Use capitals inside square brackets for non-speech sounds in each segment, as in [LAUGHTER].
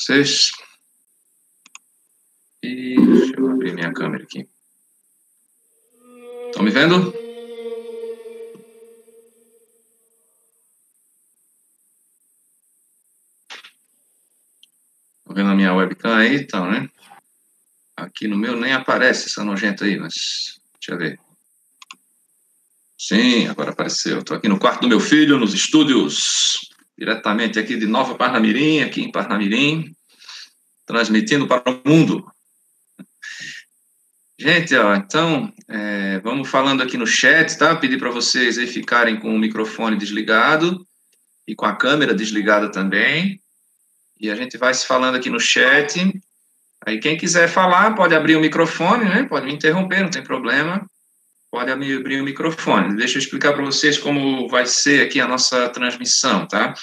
vocês? E deixa eu abrir minha câmera aqui. Estão me vendo? Estão vendo a minha webcam aí? Então, né? Aqui no meu nem aparece essa nojenta aí, mas deixa eu ver. Sim, agora apareceu. Estou aqui no quarto do meu filho, nos estúdios, diretamente aqui de Nova Parnamirim, aqui em Parnamirim, transmitindo para o mundo. Gente, ó, então, é, vamos falando aqui no chat, tá? Pedir para vocês aí ficarem com o microfone desligado e com a câmera desligada também. E a gente vai se falando aqui no chat. Aí quem quiser falar pode abrir o microfone, né? Pode me interromper, não tem problema pode abrir o microfone. Deixa eu explicar para vocês como vai ser aqui a nossa transmissão, tá?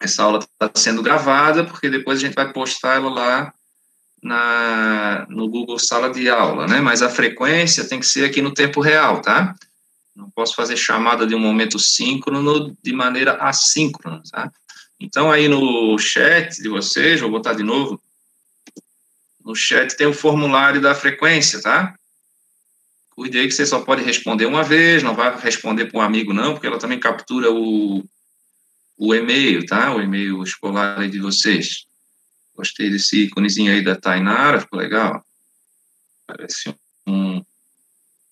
Essa aula está sendo gravada, porque depois a gente vai postar ela lá na, no Google Sala de Aula, né? Mas a frequência tem que ser aqui no tempo real, tá? Não posso fazer chamada de um momento síncrono de maneira assíncrona, tá? Então, aí no chat de vocês, vou botar de novo, no chat tem o formulário da frequência, tá? Cuide aí que você só pode responder uma vez, não vai responder para um amigo, não, porque ela também captura o, o e-mail, tá? O e-mail escolar de vocês. Gostei desse íconezinho aí da Tainara, ficou legal. Parece um.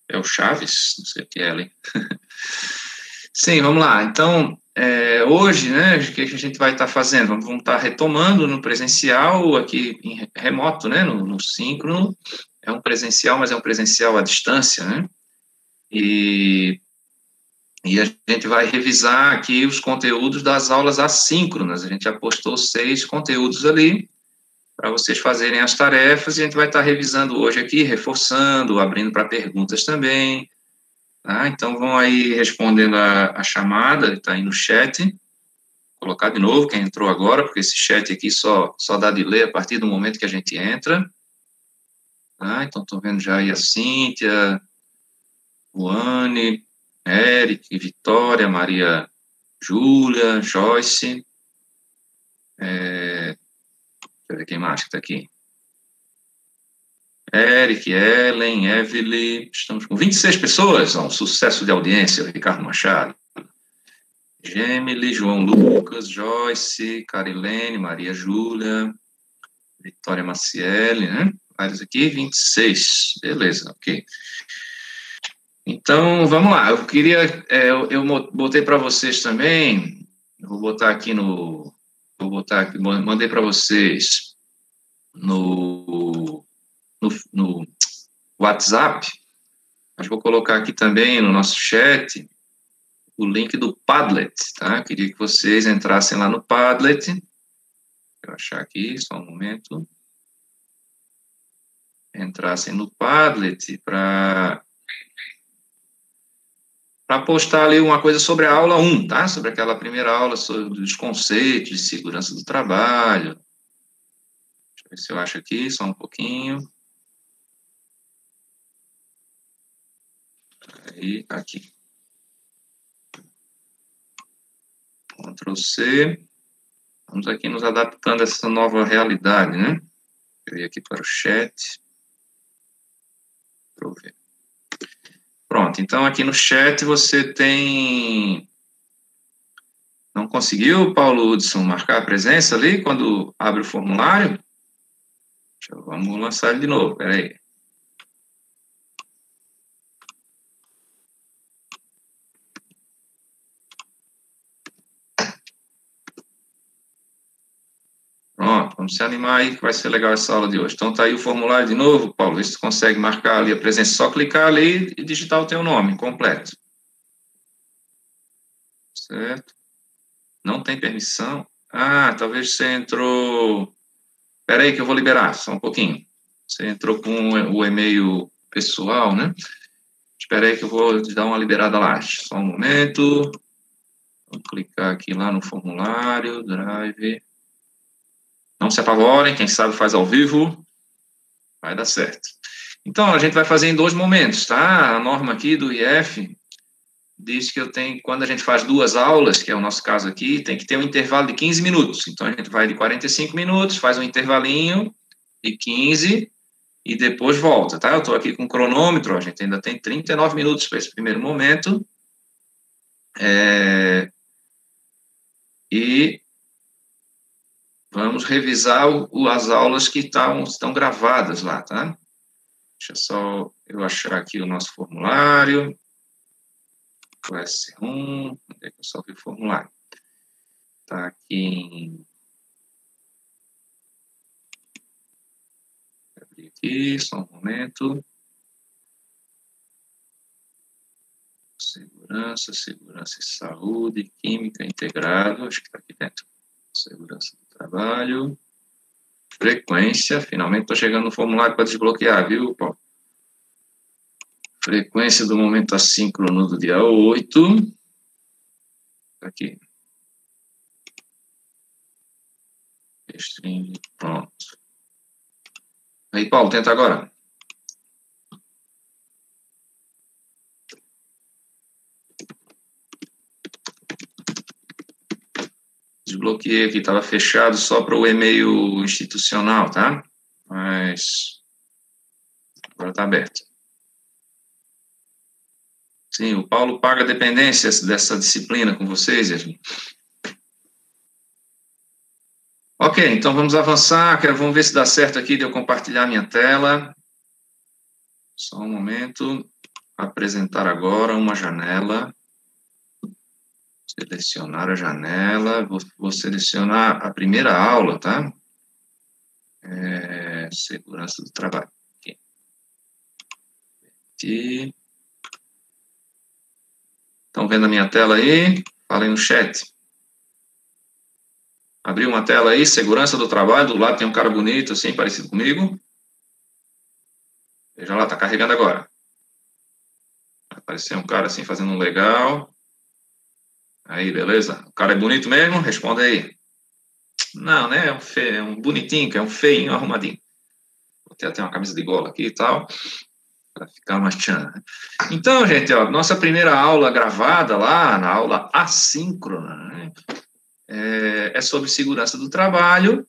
É o Chaves? Não sei o que é ali. [LAUGHS] Sim, vamos lá. Então, é, hoje, né, o que a gente vai estar tá fazendo? Vamos, vamos estar tá retomando no presencial, aqui em remoto, né, no, no síncrono, é um presencial, mas é um presencial à distância, né? E, e a gente vai revisar aqui os conteúdos das aulas assíncronas. A gente já postou seis conteúdos ali para vocês fazerem as tarefas e a gente vai estar revisando hoje aqui, reforçando, abrindo para perguntas também. Tá? Então vão aí respondendo a, a chamada, está aí no chat. Colocar de novo quem entrou agora, porque esse chat aqui só, só dá de ler a partir do momento que a gente entra. Tá? Então, estou vendo já aí a Cíntia, Anne, Eric, Vitória, Maria Júlia, Joyce. É, deixa eu ver quem mais está aqui. Eric, Ellen, Evelyn, estamos com 26 pessoas, um sucesso de audiência, Ricardo Machado. Gemily, João Lucas, Joyce, Carilene, Maria Júlia, Vitória Maciele, né? Vários aqui, 26. Beleza, ok. Então, vamos lá. Eu queria, é, eu, eu botei para vocês também, vou botar aqui no, vou botar aqui, mandei para vocês no, no, no WhatsApp, mas vou colocar aqui também no nosso chat o link do Padlet, tá? Queria que vocês entrassem lá no Padlet. Deixa eu achar aqui, só um momento entrassem no Padlet para para postar ali uma coisa sobre a aula 1, tá? Sobre aquela primeira aula sobre os conceitos de segurança do trabalho. Deixa eu ver se eu acho aqui, só um pouquinho. Aí, aqui. Ctrl C. Vamos aqui nos adaptando a essa nova realidade, né? Eu ir aqui para o chat. Deixa eu ver. Pronto, então aqui no chat você tem. Não conseguiu, Paulo Hudson, marcar a presença ali quando abre o formulário? Eu, vamos lançar ele de novo, peraí. Pronto, vamos se animar aí que vai ser legal essa aula de hoje. Então tá aí o formulário de novo, Paulo, vê se tu consegue marcar ali a presença. Só clicar ali e digitar o teu nome completo. Certo? Não tem permissão. Ah, talvez você entrou... Espera aí que eu vou liberar, só um pouquinho. Você entrou com o e-mail pessoal, né? Espera aí que eu vou dar uma liberada lá. Só um momento. Vou clicar aqui lá no formulário, Drive... Não se apavorem, quem sabe faz ao vivo, vai dar certo. Então, a gente vai fazer em dois momentos, tá? A norma aqui do IF diz que eu tenho, quando a gente faz duas aulas, que é o nosso caso aqui, tem que ter um intervalo de 15 minutos. Então, a gente vai de 45 minutos, faz um intervalinho de 15 e depois volta, tá? Eu estou aqui com o cronômetro, a gente ainda tem 39 minutos para esse primeiro momento. É... E vamos revisar o, as aulas que tão, estão gravadas lá, tá? Deixa só eu achar aqui o nosso formulário. O S1, onde é que eu salvei o formulário? Está aqui em... Abrir aqui, só um momento. Segurança, segurança e saúde, química integrado, acho que está aqui dentro. Segurança trabalho. Frequência, finalmente estou chegando no formulário para desbloquear, viu, Paulo? Frequência do momento assíncrono do dia 8. Aqui. String, pronto. Aí, Paulo, tenta agora. Desbloqueei aqui, estava fechado só para o e-mail institucional, tá? Mas agora está aberto. Sim, o Paulo paga dependências dessa disciplina com vocês, Yasmin. Ok, então vamos avançar. Vamos ver se dá certo aqui de eu compartilhar minha tela. Só um momento. Apresentar agora uma janela. Selecionar a janela. Vou, vou selecionar a primeira aula, tá? É, segurança do trabalho. Aqui. Estão vendo a minha tela aí? Falem no chat. Abriu uma tela aí, segurança do trabalho, do lado tem um cara bonito, assim, parecido comigo. Veja lá, tá carregando agora. Apareceu um cara assim, fazendo um legal. Aí, beleza? O cara é bonito mesmo? Responda aí. Não, né? É um, feio, é um bonitinho, que é um feinho, arrumadinho. Vou ter até uma camisa de gola aqui e tal para ficar mais tchan. Então, gente, ó, nossa primeira aula gravada lá, na aula assíncrona, né, é, é sobre segurança do trabalho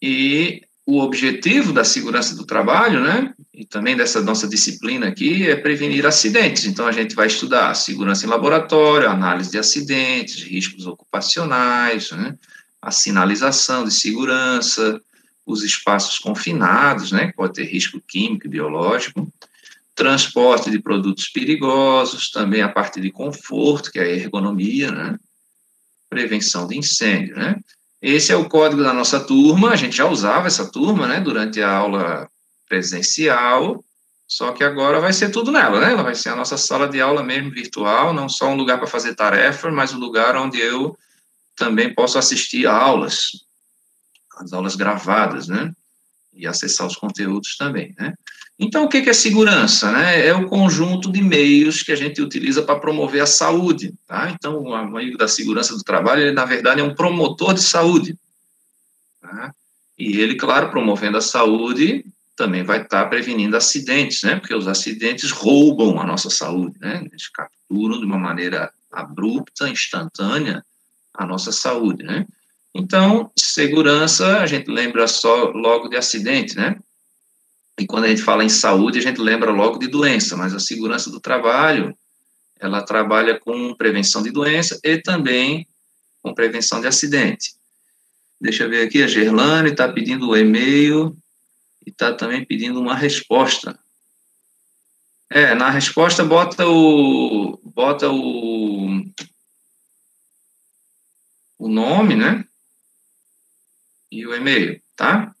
e o objetivo da segurança do trabalho, né, e também dessa nossa disciplina aqui, é prevenir acidentes. Então, a gente vai estudar segurança em laboratório, análise de acidentes, riscos ocupacionais, né, a sinalização de segurança, os espaços confinados, né, pode ter risco químico e biológico, transporte de produtos perigosos, também a parte de conforto, que é a ergonomia, né, prevenção de incêndio, né. Esse é o código da nossa turma, a gente já usava essa turma, né, durante a aula presencial, só que agora vai ser tudo nela, né, ela vai ser a nossa sala de aula mesmo virtual, não só um lugar para fazer tarefas, mas um lugar onde eu também posso assistir aulas, as aulas gravadas, né? E acessar os conteúdos também, né? Então, o que é segurança? Né? É o conjunto de meios que a gente utiliza para promover a saúde. Tá? Então, o amigo da segurança do trabalho, ele, na verdade, é um promotor de saúde. Tá? E ele, claro, promovendo a saúde, também vai estar prevenindo acidentes, né? porque os acidentes roubam a nossa saúde, né? eles capturam de uma maneira abrupta, instantânea, a nossa saúde. Né? Então, segurança, a gente lembra só logo de acidente, né? E quando a gente fala em saúde, a gente lembra logo de doença, mas a segurança do trabalho, ela trabalha com prevenção de doença e também com prevenção de acidente. Deixa eu ver aqui, a Gerlane está pedindo o e-mail e está também pedindo uma resposta. É, na resposta bota o bota o o nome, né? e o e-mail, tá?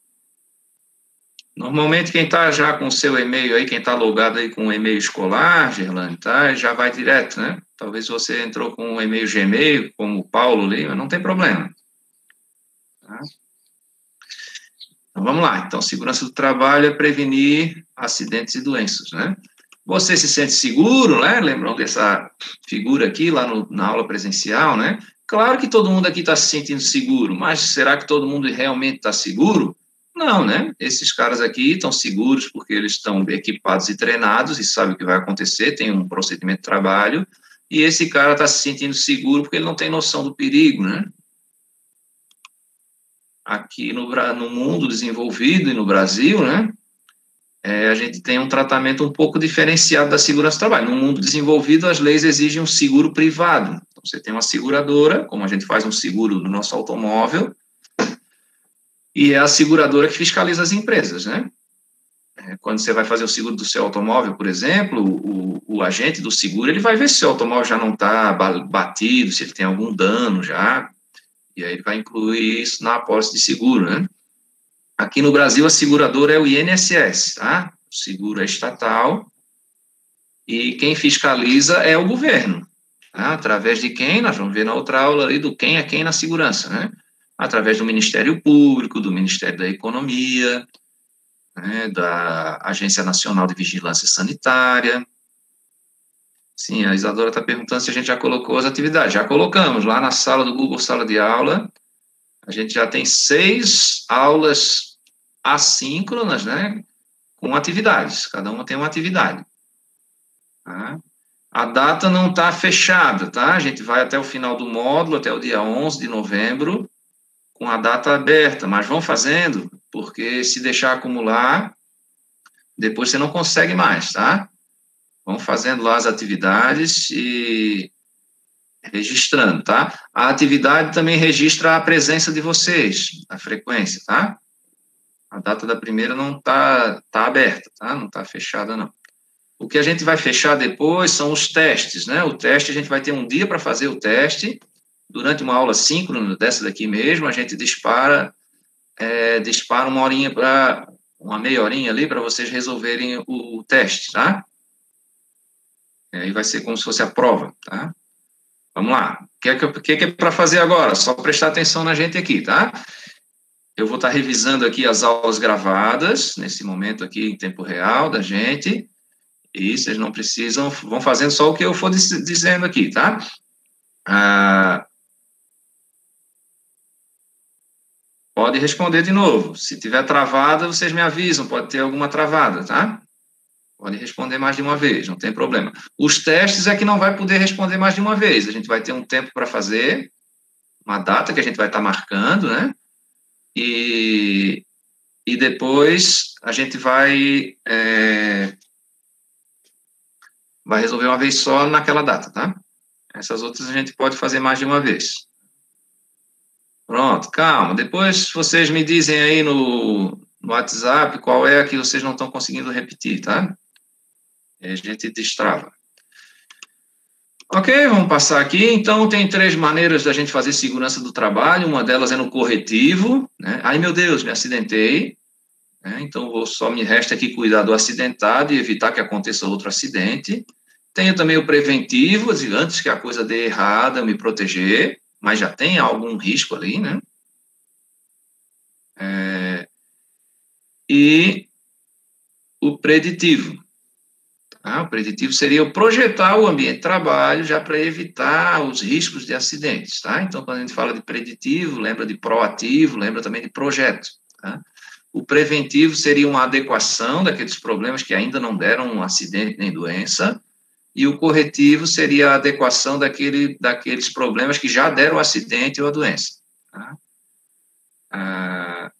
Normalmente, quem está já com o seu e-mail aí, quem está logado aí com o e-mail escolar, Gerlane, tá? Já vai direto, né? Talvez você entrou com um e-mail Gmail, como o Paulo Lima, não tem problema. Tá? Então, vamos lá. Então, segurança do trabalho é prevenir acidentes e doenças, né? Você se sente seguro, né? Lembrando dessa figura aqui, lá no, na aula presencial, né? Claro que todo mundo aqui está se sentindo seguro, mas será que todo mundo realmente está seguro? Não, né? Esses caras aqui estão seguros porque eles estão equipados e treinados e sabem o que vai acontecer, tem um procedimento de trabalho, e esse cara está se sentindo seguro porque ele não tem noção do perigo, né? Aqui no, no mundo desenvolvido e no Brasil, né? É, a gente tem um tratamento um pouco diferenciado da segurança do trabalho. No mundo desenvolvido, as leis exigem um seguro privado. Então, você tem uma seguradora, como a gente faz um seguro do nosso automóvel, e é a seguradora que fiscaliza as empresas, né? É, quando você vai fazer o seguro do seu automóvel, por exemplo, o, o agente do seguro, ele vai ver se o automóvel já não está batido, se ele tem algum dano já, e aí ele vai incluir isso na apólice de seguro, né? Aqui no Brasil, a seguradora é o INSS, tá? O seguro é estatal, e quem fiscaliza é o governo, tá? Através de quem? Nós vamos ver na outra aula ali do quem é quem na segurança, né? Através do Ministério Público, do Ministério da Economia, né, da Agência Nacional de Vigilância Sanitária. Sim, a Isadora está perguntando se a gente já colocou as atividades. Já colocamos lá na sala do Google Sala de Aula. A gente já tem seis aulas assíncronas, né? Com atividades. Cada uma tem uma atividade. Tá? A data não está fechada, tá? A gente vai até o final do módulo, até o dia 11 de novembro com a data aberta, mas vão fazendo, porque se deixar acumular, depois você não consegue mais, tá? Vão fazendo lá as atividades e registrando, tá? A atividade também registra a presença de vocês, a frequência, tá? A data da primeira não tá, tá aberta, tá? Não tá fechada, não. O que a gente vai fechar depois são os testes, né? O teste, a gente vai ter um dia para fazer o teste, durante uma aula síncrona dessa daqui mesmo, a gente dispara, é, dispara uma horinha para, uma meia horinha ali para vocês resolverem o teste, tá? E aí vai ser como se fosse a prova, tá? Vamos lá. O que é, que, que é para fazer agora? Só prestar atenção na gente aqui, tá? Eu vou estar tá revisando aqui as aulas gravadas, nesse momento aqui, em tempo real, da gente. E vocês não precisam, vão fazendo só o que eu for dizendo aqui, tá? Ah, Pode responder de novo. Se tiver travada, vocês me avisam, pode ter alguma travada, tá? Pode responder mais de uma vez, não tem problema. Os testes é que não vai poder responder mais de uma vez. A gente vai ter um tempo para fazer, uma data que a gente vai estar tá marcando, né? E, e depois a gente vai, é, vai resolver uma vez só naquela data, tá? Essas outras a gente pode fazer mais de uma vez. Pronto, calma. Depois vocês me dizem aí no, no WhatsApp qual é a que vocês não estão conseguindo repetir, tá? E a gente destrava. Ok, vamos passar aqui. Então, tem três maneiras da gente fazer segurança do trabalho. Uma delas é no corretivo. Né? Ai, meu Deus, me acidentei. Né? Então, vou, só me resta aqui cuidar do acidentado e evitar que aconteça outro acidente. Tenho também o preventivo, antes que a coisa dê errada, me proteger mas já tem algum risco ali, né? É, e o preditivo. Tá? O preditivo seria projetar o ambiente de trabalho já para evitar os riscos de acidentes. Tá? Então, quando a gente fala de preditivo, lembra de proativo, lembra também de projeto. Tá? O preventivo seria uma adequação daqueles problemas que ainda não deram um acidente nem doença, e o corretivo seria a adequação daquele, daqueles problemas que já deram o acidente ou a doença. Tá? Ah,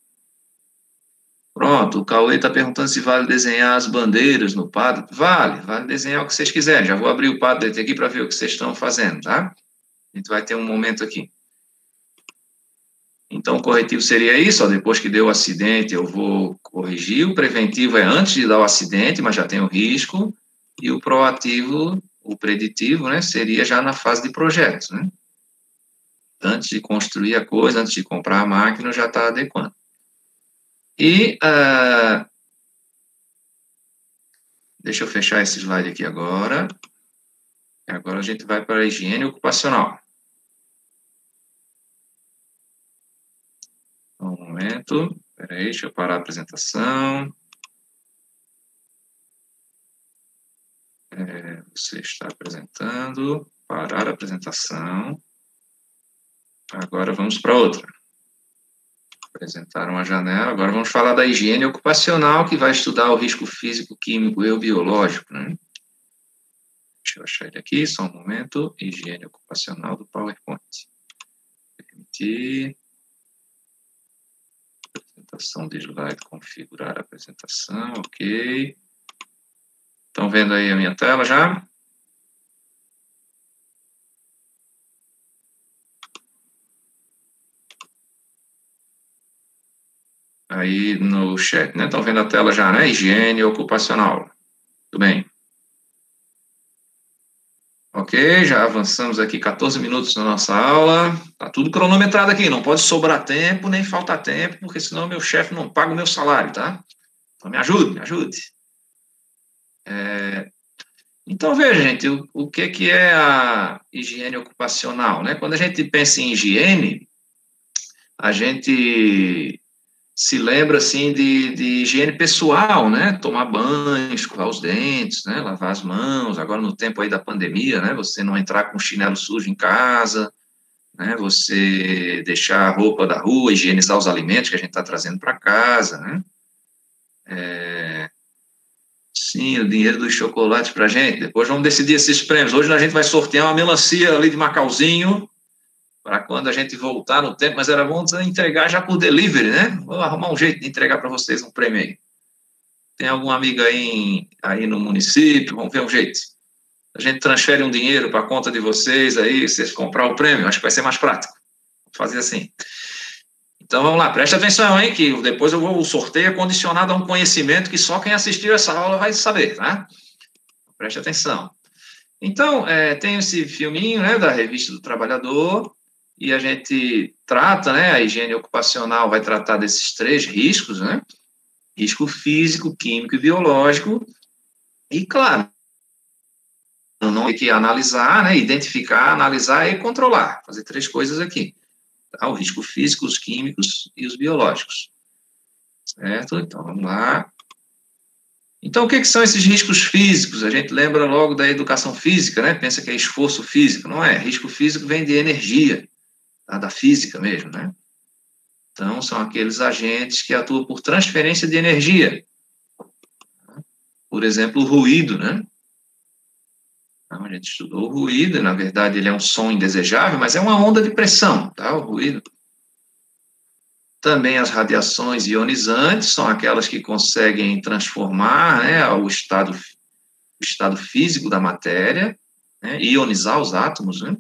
pronto, o Cauê está perguntando se vale desenhar as bandeiras no Padlet. Vale, vale desenhar o que vocês quiserem. Já vou abrir o Padlet aqui para ver o que vocês estão fazendo, tá? A gente vai ter um momento aqui. Então, o corretivo seria isso, ó, depois que deu o acidente, eu vou corrigir. O preventivo é antes de dar o acidente, mas já tem o risco e o proativo, o preditivo, né, seria já na fase de projetos, né? Antes de construir a coisa, antes de comprar a máquina, já está adequando. E, uh, deixa eu fechar esse slide aqui agora. Agora a gente vai para a higiene ocupacional. Um momento, peraí, deixa eu parar a apresentação. É, você está apresentando, parar a apresentação. Agora vamos para outra. Apresentaram a janela. Agora vamos falar da higiene ocupacional, que vai estudar o risco físico, químico e biológico. Né? Deixa eu achar ele aqui, só um momento. Higiene ocupacional do PowerPoint. Permitir. Apresentação de slide, configurar a apresentação, ok. Estão vendo aí a minha tela já? Aí no chat, né? Estão vendo a tela já, né? Higiene ocupacional. Tudo bem. Ok, já avançamos aqui 14 minutos na nossa aula. Tá tudo cronometrado aqui, não pode sobrar tempo nem faltar tempo, porque senão meu chefe não paga o meu salário, tá? Então me ajude, me ajude. É, então, veja, gente, o, o que, que é a higiene ocupacional? Né? Quando a gente pensa em higiene, a gente se lembra, assim, de, de higiene pessoal, né? Tomar banho, escovar os dentes, né? Lavar as mãos. Agora, no tempo aí da pandemia, né? Você não entrar com chinelo sujo em casa, né? Você deixar a roupa da rua, higienizar os alimentos que a gente está trazendo para casa, né? É, Sim, o dinheiro dos chocolates para gente. Depois vamos decidir esses prêmios. Hoje a gente vai sortear uma melancia ali de Macauzinho, para quando a gente voltar no tempo, mas era bom entregar já por delivery, né? Vou arrumar um jeito de entregar para vocês um prêmio aí. Tem algum amigo aí, aí no município? Vamos ver um jeito. A gente transfere um dinheiro para a conta de vocês aí, vocês comprar o prêmio, acho que vai ser mais prático. Vou fazer assim. Então vamos lá, preste atenção, hein, que depois eu vou o sorteio é condicionado a um conhecimento que só quem assistiu essa aula vai saber, tá? Preste atenção. Então, é, tem esse filminho, né, da Revista do Trabalhador, e a gente trata, né, a higiene ocupacional vai tratar desses três riscos, né, risco físico, químico e biológico, e claro, não tem que analisar, né, identificar, analisar e controlar, fazer três coisas aqui tá? o risco físico, os químicos e os biológicos. Certo? Então, vamos lá. Então, o que, que, são esses riscos físicos? A gente lembra logo da educação física, né? Pensa que é esforço físico. Não é. Risco físico vem de energia, tá? da física mesmo, né? Então, são aqueles agentes que atuam por transferência de energia. Por exemplo, o ruído, né? Então, a gente estudou o ruído, na verdade ele é um som indesejável, mas é uma onda de pressão, tá? O ruído. Também as radiações ionizantes são aquelas que conseguem transformar né, o, estado, o estado físico da matéria, né, ionizar os átomos, né?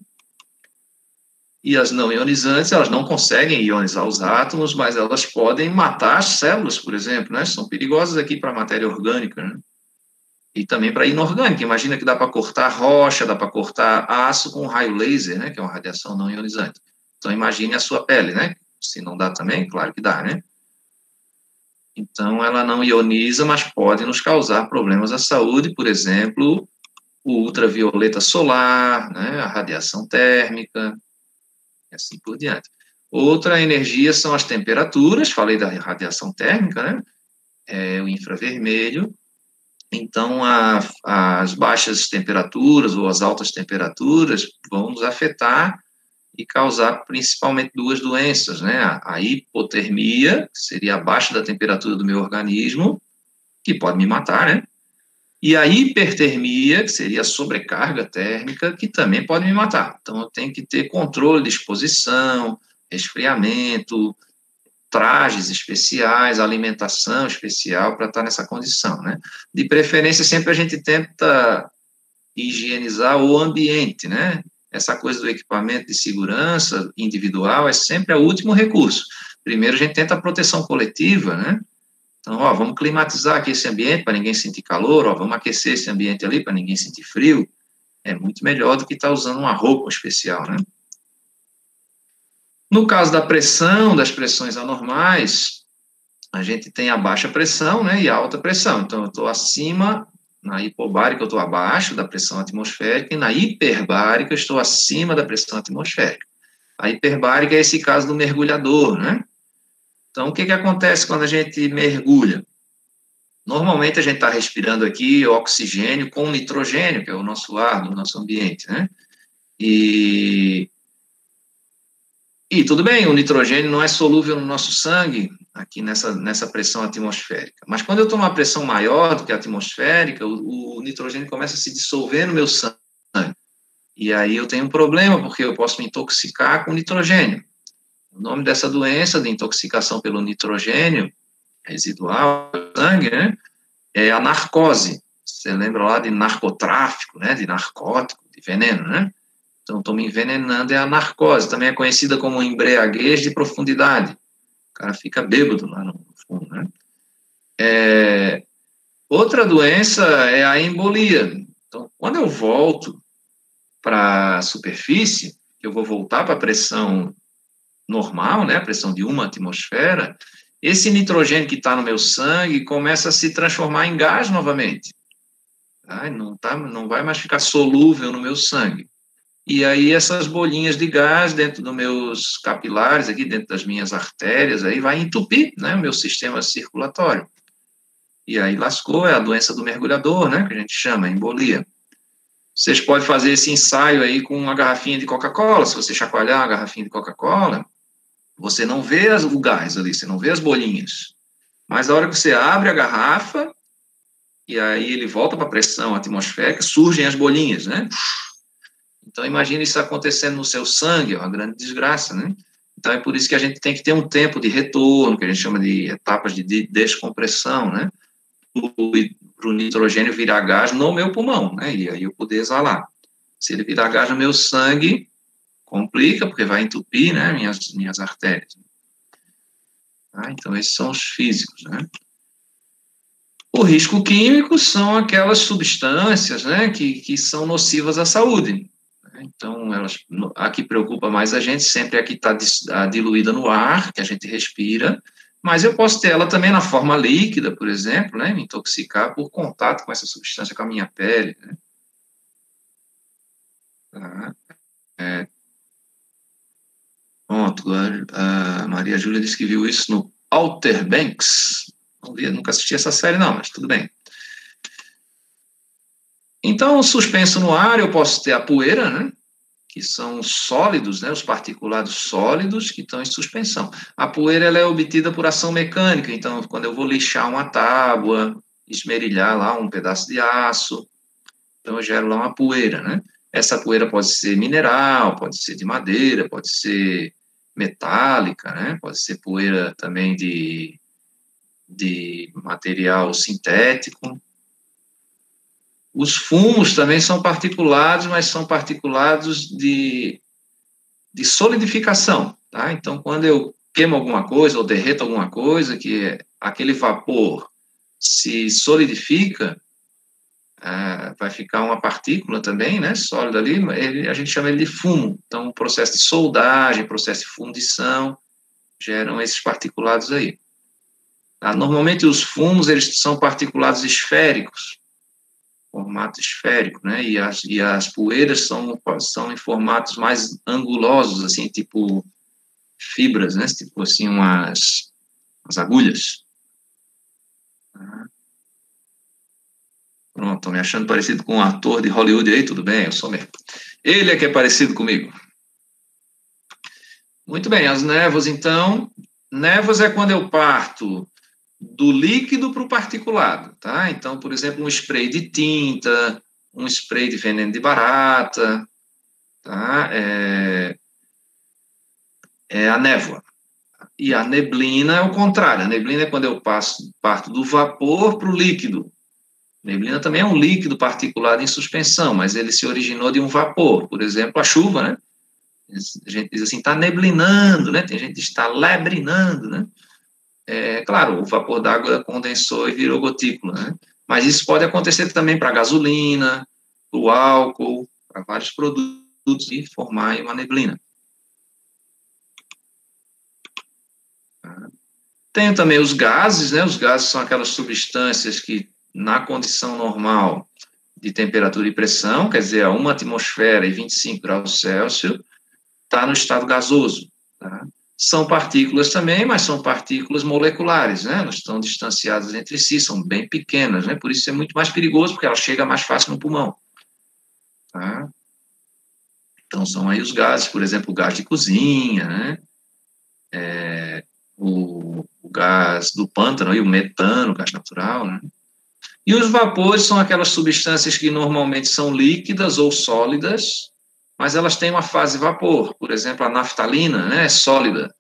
E as não ionizantes, elas não conseguem ionizar os átomos, mas elas podem matar as células, por exemplo, né? São perigosas aqui para a matéria orgânica, né? E também para inorgânica. Imagina que dá para cortar rocha, dá para cortar aço com raio laser, né, que é uma radiação não ionizante. Então imagine a sua pele, né? Se não dá também, claro que dá, né? Então ela não ioniza, mas pode nos causar problemas à saúde, por exemplo, o ultravioleta solar, né, a radiação térmica, e assim por diante. Outra energia são as temperaturas, falei da radiação térmica, né? É, o infravermelho, então, a, as baixas temperaturas ou as altas temperaturas vão nos afetar e causar principalmente duas doenças, né? A hipotermia, que seria abaixo da temperatura do meu organismo, que pode me matar, né? E a hipertermia, que seria a sobrecarga térmica, que também pode me matar. Então, eu tenho que ter controle de exposição, resfriamento, trajes especiais, alimentação especial para estar tá nessa condição, né? De preferência, sempre a gente tenta higienizar o ambiente, né? Essa coisa do equipamento de segurança individual é sempre o último recurso. Primeiro a gente tenta a proteção coletiva, né? Então, ó, vamos climatizar aqui esse ambiente para ninguém sentir calor, ó, vamos aquecer esse ambiente ali para ninguém sentir frio. É muito melhor do que estar tá usando uma roupa especial, né? No caso da pressão, das pressões anormais, a gente tem a baixa pressão né, e a alta pressão. Então, eu estou acima, na hipobárica eu estou abaixo da pressão atmosférica, e na hiperbárica eu estou acima da pressão atmosférica. A hiperbárica é esse caso do mergulhador, né? Então, o que, que acontece quando a gente mergulha? Normalmente a gente está respirando aqui oxigênio com nitrogênio, que é o nosso ar do nosso ambiente, né? E E tudo bem, o nitrogênio não é solúvel no nosso sangue, aqui nessa, nessa pressão atmosférica. Mas quando eu estou numa pressão maior do que a atmosférica, o, o, nitrogênio começa a se dissolver no meu sangue. E aí eu tenho um problema, porque eu posso me intoxicar com nitrogênio. O nome dessa doença de intoxicação pelo nitrogênio residual sangue, né, é a narcose. Você lembra lá de narcotráfico, né, de narcótico, de veneno, né? Então, estou me envenenando, é a narcose. Também é conhecida como embriaguez de profundidade. O cara fica bêbado lá no fundo, né? É, outra doença é a embolia. Então, quando eu volto para a superfície, eu vou voltar para a pressão normal, né, a pressão de uma atmosfera, esse nitrogênio que está no meu sangue começa a se transformar em gás novamente. Tá? Não, tá, não vai mais ficar solúvel no meu sangue. E aí essas bolinhas de gás dentro dos meus capilares, aqui dentro das minhas artérias, aí vai entupir, né, o meu sistema circulatório. E aí lascou, é a doença do mergulhador, né, que a gente chama, embolia. Vocês podem fazer esse ensaio aí com uma garrafinha de Coca-Cola, se você chacoalhar uma garrafinha de Coca-Cola, você não vê as, o gás ali, você não vê as bolinhas. Mas a hora que você abre a garrafa, e aí ele volta para a pressão atmosférica, surgem as bolinhas, né? Então, imagine isso acontecendo no seu sangue, é uma grande desgraça, né? Então, é por isso que a gente tem que ter um tempo de retorno, que a gente chama de etapas de descompressão, né? Para o nitrogênio virar gás no meu pulmão, né? E aí eu poder exalar. Se ele virar gás no meu sangue, complica, porque vai entupir, né? Minhas, minhas artérias. Ah, então, esses são os físicos, né? O risco químico são aquelas substâncias né, que, que são nocivas à saúde. Então, elas, a que preocupa mais a gente sempre é a que está diluída no ar, que a gente respira, mas eu posso ter ela também na forma líquida, por exemplo, né, me intoxicar por contato com essa substância com a minha pele. Né. Tá. É. Pronto, a, Maria Júlia disse que viu isso no Outer Banks. Nunca assisti essa série, não, mas tudo bem. Então, suspenso no ar, eu posso ter a poeira, né? que são sólidos, né, os particulados sólidos que estão em suspensão. A poeira ela é obtida por ação mecânica, então, quando eu vou lixar uma tábua, esmerilhar lá um pedaço de aço, então eu gero lá uma poeira, né? Essa poeira pode ser mineral, pode ser de madeira, pode ser metálica, né? Pode ser poeira também de, de material sintético, os fumos também são particulados, mas são particulados de, de solidificação, tá? Então, quando eu queimo alguma coisa ou derreto alguma coisa, que aquele vapor se solidifica, ah, vai ficar uma partícula também, né, sólida ali, ele, a gente chama ele de fumo. Então, o processo de soldagem, processo de fundição, geram esses particulados aí. Tá? Normalmente, os fumos, eles são particulados esféricos, formato esférico, né? E as, e as poeiras são, são em formatos mais angulosos, assim, tipo fibras, né? Tipo assim, umas, umas agulhas. Pronto, estou me achando parecido com um ator de Hollywood aí, tudo bem, eu sou mesmo. Ele é que é parecido comigo. Muito bem, as névoas, então. Névoas é quando eu parto do líquido para o particulado, tá? Então, por exemplo, um spray de tinta, um spray de veneno de barata, tá? É, é a névoa. E a neblina é o contrário. A neblina é quando eu passo, parto do vapor para o líquido. Neblina também é um líquido particulado em suspensão, mas ele se originou de um vapor. Por exemplo, a chuva, né? A gente diz assim, está neblinando, né? Tem gente que está lebrinando, né? É, claro, o vapor d'água condensou e virou gotícula, né? Mas isso pode acontecer também para gasolina, o álcool, para vários produtos e formar uma neblina. Tem também os gases, né? Os gases são aquelas substâncias que, na condição normal de temperatura e pressão, quer dizer, a uma atmosfera e 25 graus Celsius, está no estado gasoso. Tá? São partículas também, mas são partículas moleculares, né? Elas estão distanciadas entre si, são bem pequenas, né? Por isso é muito mais perigoso, porque ela chega mais fácil no pulmão. Tá? Então, são aí os gases, por exemplo, o gás de cozinha, né? É, o, o, gás do pântano, aí, o metano, o gás natural, né? E os vapores são aquelas substâncias que normalmente são líquidas ou sólidas, mas elas têm uma fase vapor. Por exemplo, a naftalina né, é sólida,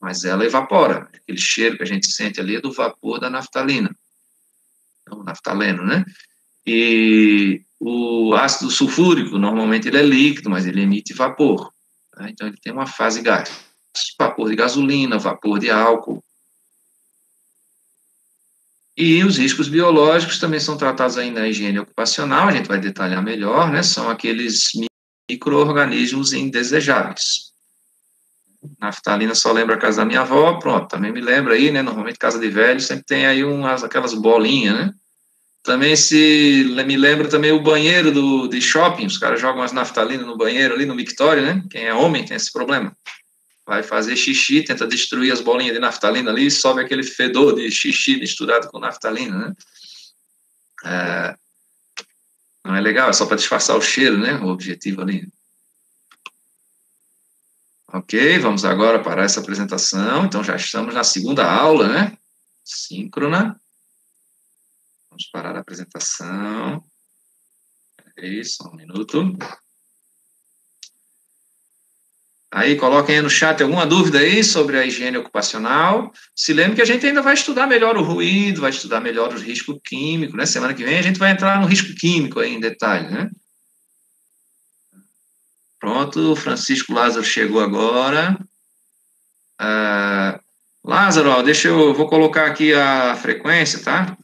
mas ela evapora. Aquele cheiro que a gente sente ali é do vapor da naftalina. Então, naftaleno, né? E o ácido sulfúrico, normalmente ele é líquido, mas ele emite vapor. Tá? Então, ele tem uma fase gás. Vapor de gasolina, vapor de álcool. E os riscos biológicos também são tratados aí na higiene ocupacional, a gente vai detalhar melhor, né? São aqueles micro-organismos indesejáveis. Naftalina só lembra a casa da minha avó, pronto, também me lembra aí, né? Normalmente casa de velho sempre tem aí umas, aquelas bolinhas, né? Também se me lembra também o banheiro do, de shopping, os caras jogam as naftalinas no banheiro ali no mictório, né? Quem é homem tem esse problema. Vai fazer xixi, tenta destruir as bolinhas de naftalina ali, sobe aquele fedor de xixi misturado com naftalina, né? É, não é legal, é só para disfarçar o cheiro, né? O objetivo ali. Ok, vamos agora para essa apresentação. Então, já estamos na segunda aula, né? Síncrona. Vamos parar a apresentação. É isso, um minuto. Aí coloquem aí no chat alguma dúvida aí sobre a higiene ocupacional. Se lembre que a gente ainda vai estudar melhor o ruído, vai estudar melhor o risco químico, né? Semana que vem a gente vai entrar no risco químico aí em detalhe, né? Pronto, Francisco Lázaro chegou agora. Ah, Lázaro, ó, deixa eu, vou colocar aqui a frequência, tá?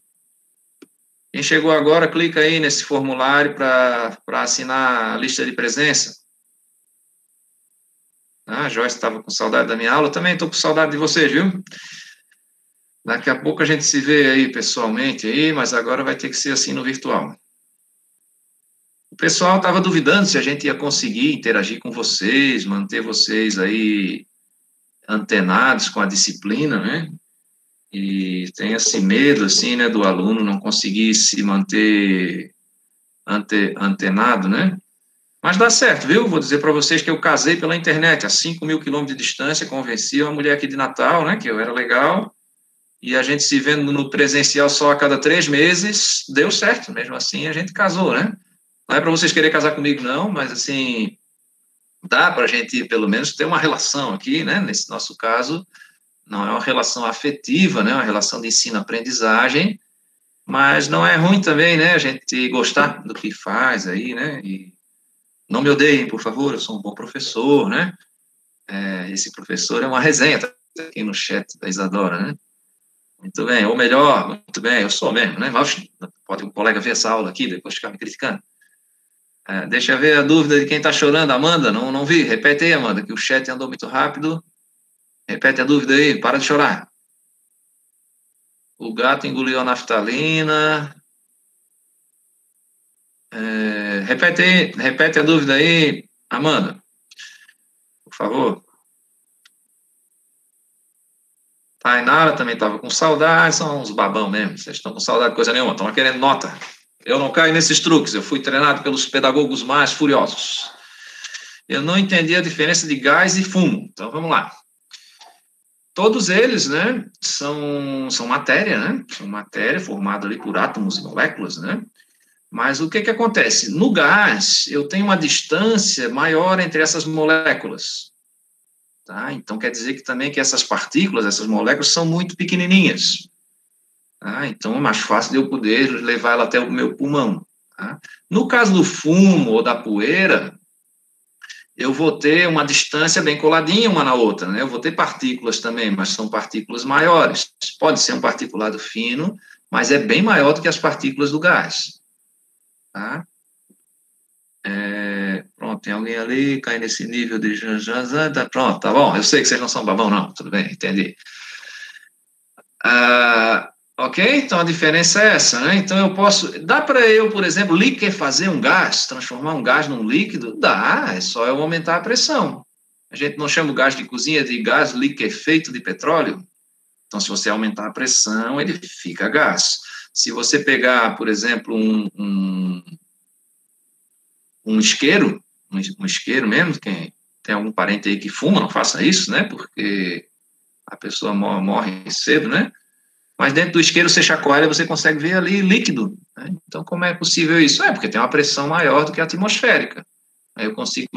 Quem chegou agora, clica aí nesse formulário para assinar a lista de presença. Ah, a Joyce estava com saudade da minha aula, também estou com saudade de vocês, viu? Daqui a pouco a gente se vê aí pessoalmente aí, mas agora vai ter que ser assim no virtual. O pessoal estava duvidando se a gente ia conseguir interagir com vocês, manter vocês aí antenados com a disciplina, né? E tem esse medo, assim, né, do aluno não conseguir se manter ante, antenado, né? Mas dá certo, viu? Vou dizer para vocês que eu casei pela internet, a 5 mil quilômetros de distância, convenci uma mulher aqui de Natal, né, que eu era legal, e a gente se vendo no presencial só a cada três meses, deu certo, mesmo assim a gente casou, né? Não é para vocês querer casar comigo, não, mas assim, dá para a gente, pelo menos, ter uma relação aqui, né? Nesse nosso caso, não é uma relação afetiva, né? Uma relação de ensino-aprendizagem, mas não é ruim também, né? A gente gostar do que faz aí, né? E não me odeiem, por favor, eu sou um bom professor, né? É, esse professor é uma resenha, tá aqui no chat da Isadora, né? Muito bem, ou melhor, muito bem, eu sou mesmo, né? Pode um colega ver essa aula aqui, depois ficar me criticando. É, deixa eu ver a dúvida de quem está chorando, Amanda, não, não vi, repete aí, Amanda, que o chat andou muito rápido. Repete a dúvida aí, para de chorar. O gato engoliu a naftalina, é, repete, aí, repete a dúvida aí, Amanda, por favor. Tainara também estava com saudade, são uns babão mesmo, vocês estão com saudade de coisa nenhuma, estão querendo nota. Eu não caio nesses truques, eu fui treinado pelos pedagogos mais furiosos. Eu não entendi a diferença de gás e fumo, então vamos lá. Todos eles, né, são, são matéria, né, são matéria formada ali por átomos e moléculas, né, mas o que, que acontece? No gás, eu tenho uma distância maior entre essas moléculas. Tá? Então, quer dizer que também que essas partículas, essas moléculas, são muito pequenininhas. Tá? Então, é mais fácil de eu poder levar ela até o meu pulmão. Tá? No caso do fumo ou da poeira, eu vou ter uma distância bem coladinha uma na outra. Né? Eu vou ter partículas também, mas são partículas maiores. Pode ser um particulado fino, mas é bem maior do que as partículas do gás. Tá? É, pronto, tem alguém ali, cai nesse nível de tá, pronto, tá bom, eu sei que vocês não são babão, não, tudo bem, entendi. Ah, ok? Então a diferença é essa, né? Então eu posso, dá para eu, por exemplo, liquefazer um gás, transformar um gás num líquido? Dá, é só eu aumentar a pressão. A gente não chama o gás de cozinha de gás liquefeito de petróleo? Então, se você aumentar a pressão, ele fica gás. Se você pegar, por exemplo, um, um, um isqueiro, um isqueiro mesmo, quem tem algum parente aí que fuma, não faça isso, né? Porque a pessoa morre cedo, né? Mas dentro do isqueiro você chacoalha, você consegue ver ali líquido. Né? Então, como é possível isso? É porque tem uma pressão maior do que a atmosférica. Aí eu consigo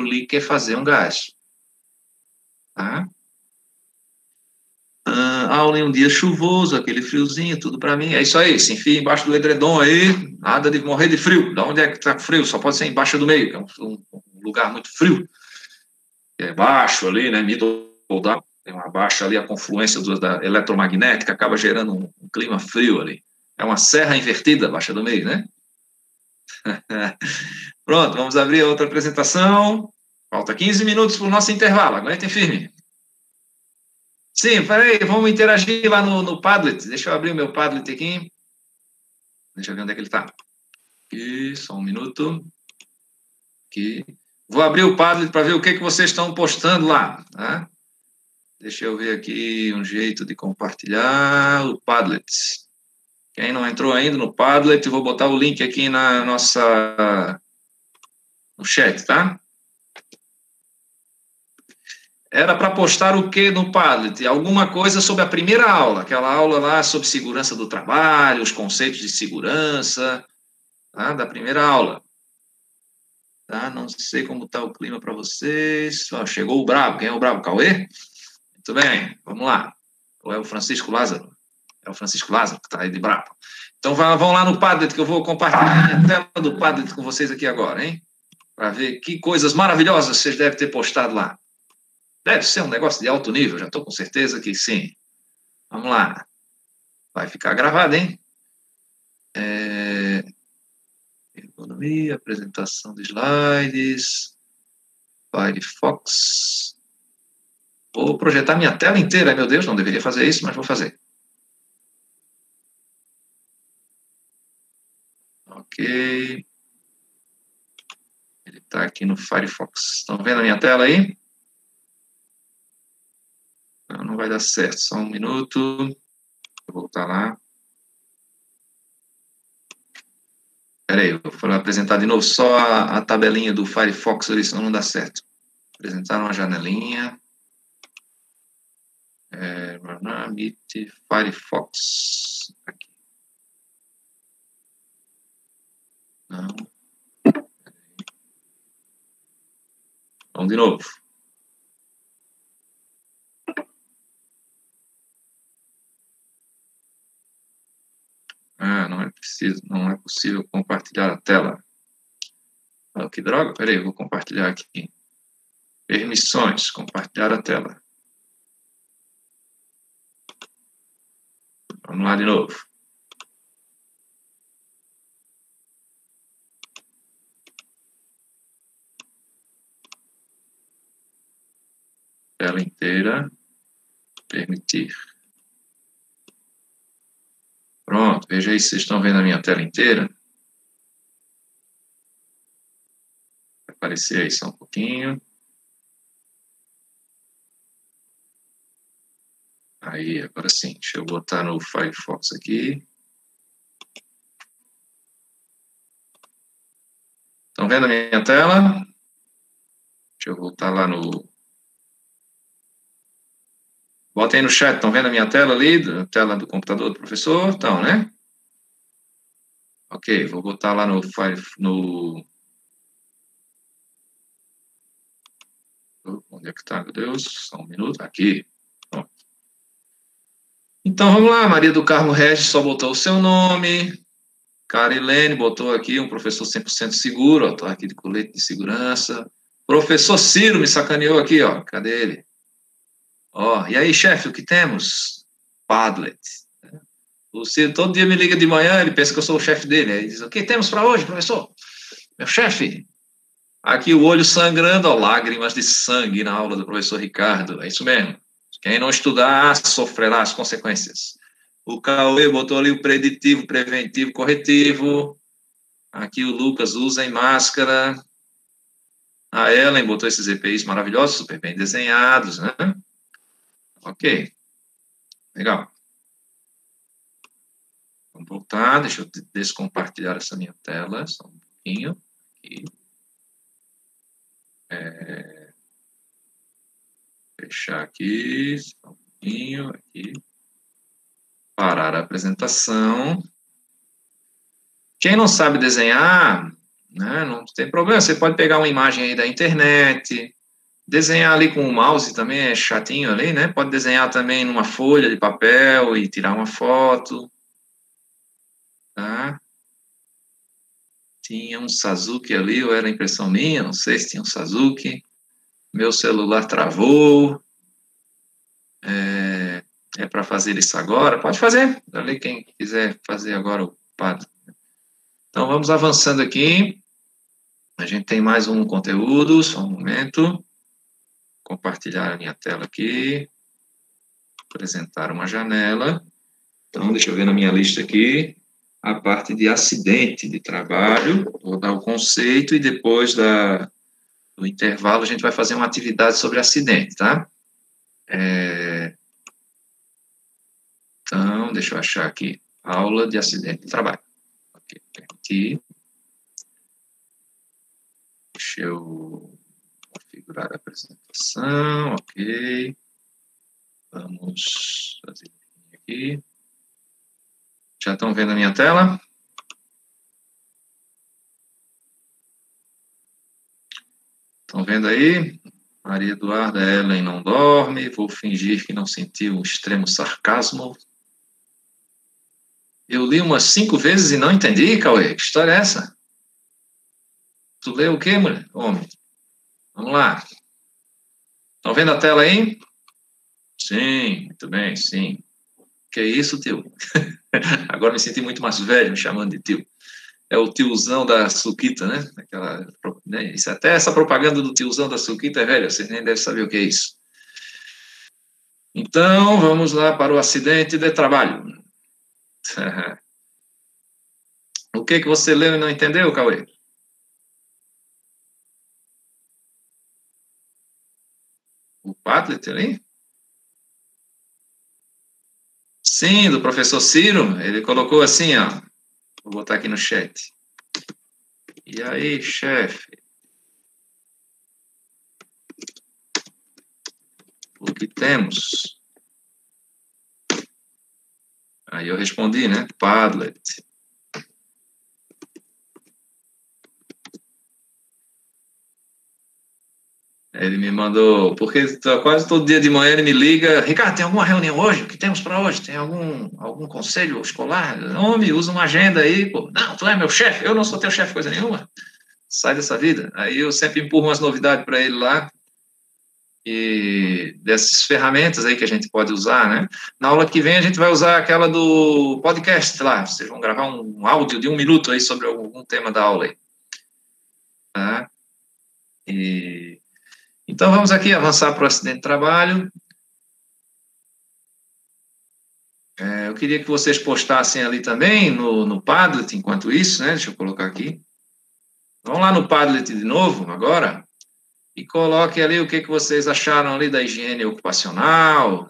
fazer um gás. Tá? Ah, aula em um dia chuvoso, aquele friozinho, tudo para mim. É isso aí, se enfia embaixo do edredom aí, nada de morrer de frio. Da onde é que tá frio? Só pode ser embaixo do meio, que é um, um lugar muito frio. É baixo ali, né? Middle down tem uma baixa ali, a confluência do, da eletromagnética acaba gerando um, um, clima frio ali. É uma serra invertida, baixa do meio, né? [LAUGHS] Pronto, vamos abrir a outra apresentação. Falta 15 minutos para o nosso intervalo, aguentem firme. Sim, peraí, vamos interagir lá no, no Padlet. Deixa eu abrir o meu Padlet aqui. Deixa eu ver onde é que ele está. Aqui, só um minuto. Aqui. Vou abrir o Padlet para ver o que, que vocês estão postando lá. Tá? Deixa eu ver aqui um jeito de compartilhar o Padlet. Quem não entrou ainda no Padlet, vou botar o link aqui na nossa no chat, tá? Era para postar o que no Padlet? Alguma coisa sobre a primeira aula, aquela aula lá sobre segurança do trabalho, os conceitos de segurança, tá? Da primeira aula. Tá? Não sei como está o clima para vocês. Ó, chegou o bravo. Quem é o bravo? Cauê? Muito bem, vamos lá. Ou é o Francisco Lázaro? É o Francisco Lázaro que está aí de brabo. Então vão lá no Padlet que eu vou compartilhar a tela do Padlet com vocês aqui agora, hein? Para ver que coisas maravilhosas vocês devem ter postado lá. Deve ser um negócio de alto nível, já estou com certeza que sim. Vamos lá. Vai ficar gravado, hein? É... Economia, apresentação de slides, Firefox. Vou projetar minha tela inteira, meu Deus, não deveria fazer isso, mas vou fazer. Ok. Ele está aqui no Firefox. Estão vendo a minha tela aí? Não, não vai dar certo, só um minuto. Vou voltar lá. Espera aí, vou apresentar de novo só a, a tabelinha do Firefox ali, senão não dá certo. Apresentar uma janelinha é, Meet Firefox. Aqui. Não. Vamos de novo. Ah, não é preciso, não é possível compartilhar a tela. Ah, que droga, peraí, vou compartilhar aqui. Permissões, compartilhar a tela. Vamos lá de novo. Tela inteira. Permitir. Pronto, veja aí se vocês estão vendo a minha tela inteira. Vai aparecer aí só um pouquinho. Aí, agora sim, deixa eu botar no Firefox aqui. Estão vendo a minha tela? Deixa eu voltar lá no... Botem aí no chat, estão vendo a minha tela ali, a tela do computador do professor? Estão, né? Ok, vou botar lá no... No... Onde é que está, meu Deus? Só um minuto. Aqui. Então vamos lá, Maria do Carmo Regis só botou o seu nome. Carilene botou aqui um professor 100% seguro, tô aqui de colete de segurança. Professor Ciro me sacaneou aqui, ó. Cadê ele? Ó, e aí, chefe, o que temos? Padlet. Ciro todo dia me liga de manhã, ele pensa que eu sou o chefe dele. Aí diz: O que temos para hoje, professor? Meu chefe. Aqui o olho sangrando, ó, lágrimas de sangue na aula do professor Ricardo. É isso mesmo. Quem não estudar sofrerá as consequências. O Cauê botou ali o preditivo, preventivo, corretivo. Aqui o Lucas usa em máscara. A Ellen botou esses EPIs maravilhosos, super bem desenhados, né? Ok. Legal. Vamos voltar, deixa eu descompartilhar essa minha tela, só um pouquinho. Aqui. É, fechar aqui, só um pouquinho, aqui. Parar a apresentação. Quem não sabe desenhar, né, não tem problema, você pode pegar uma imagem aí da internet, desenhar ali com o mouse também é chatinho ali, né? Pode desenhar também numa folha de papel e tirar uma foto. Tá? Tinha um Suzuki ali, ou era impressão minha, não sei se tinha um Suzuki. Meu celular travou. É, é para fazer isso agora? Pode fazer. Ali quem quiser fazer agora o padre. Então vamos avançando aqui. A gente tem mais um conteúdo, só um momento. Compartilhar a minha tela aqui. Apresentar uma janela. Então, deixa eu ver na minha lista aqui a parte de acidente de trabalho. Vou dar o conceito e depois da, do intervalo a gente vai fazer uma atividade sobre acidente, tá? É... Então, deixa eu achar aqui. Aula de acidente de trabalho. Aqui. Deixa eu configurar a apresentação, ok. Vamos fazer aqui. Já estão vendo a minha tela? Estão vendo aí? Maria Eduarda Ellen não dorme. Vou fingir que não sentiu um extremo sarcasmo. Eu li umas cinco vezes e não entendi, Cauê. Que história é essa? Tu leu o quê, mulher? Homem. Vamos lá. Estão vendo a tela aí? Sim, muito bem, sim. Que é isso, tio? [LAUGHS] Agora me senti muito mais velho me chamando de tio. É o tiozão da Suquita, né? Aquela, né? Isso, até essa propaganda do tiozão da Suquita é velha, vocês nem devem saber o que é isso. Então, vamos lá para o acidente de trabalho. [LAUGHS] o que, que você leu e não entendeu, Cauê? O Padlet ali? Sim, do professor Ciro, ele colocou assim, ó. Vou botar aqui no chat. E aí, chefe? O que temos? Aí eu respondi, né? Padlet. Ele me mandou, porque quase todo dia de manhã ele me liga, Ricardo, tem alguma reunião hoje? O que temos para hoje? Tem algum, algum conselho escolar? Homem, usa uma agenda aí, pô. Não, tu é meu chefe, eu não sou teu chefe coisa nenhuma. Sai dessa vida. Aí eu sempre empurro umas novidades para ele lá, e dessas ferramentas aí que a gente pode usar, né? Na aula que vem a gente vai usar aquela do podcast lá, vocês vão gravar um áudio de um minuto aí sobre algum tema da aula aí. Tá? E então, vamos aqui avançar para o acidente de trabalho. É, eu queria que vocês postassem ali também no, no Padlet, enquanto isso, né? Deixa eu colocar aqui. Vamos lá no Padlet de novo, agora, e coloquem ali o que, que vocês acharam ali da higiene ocupacional,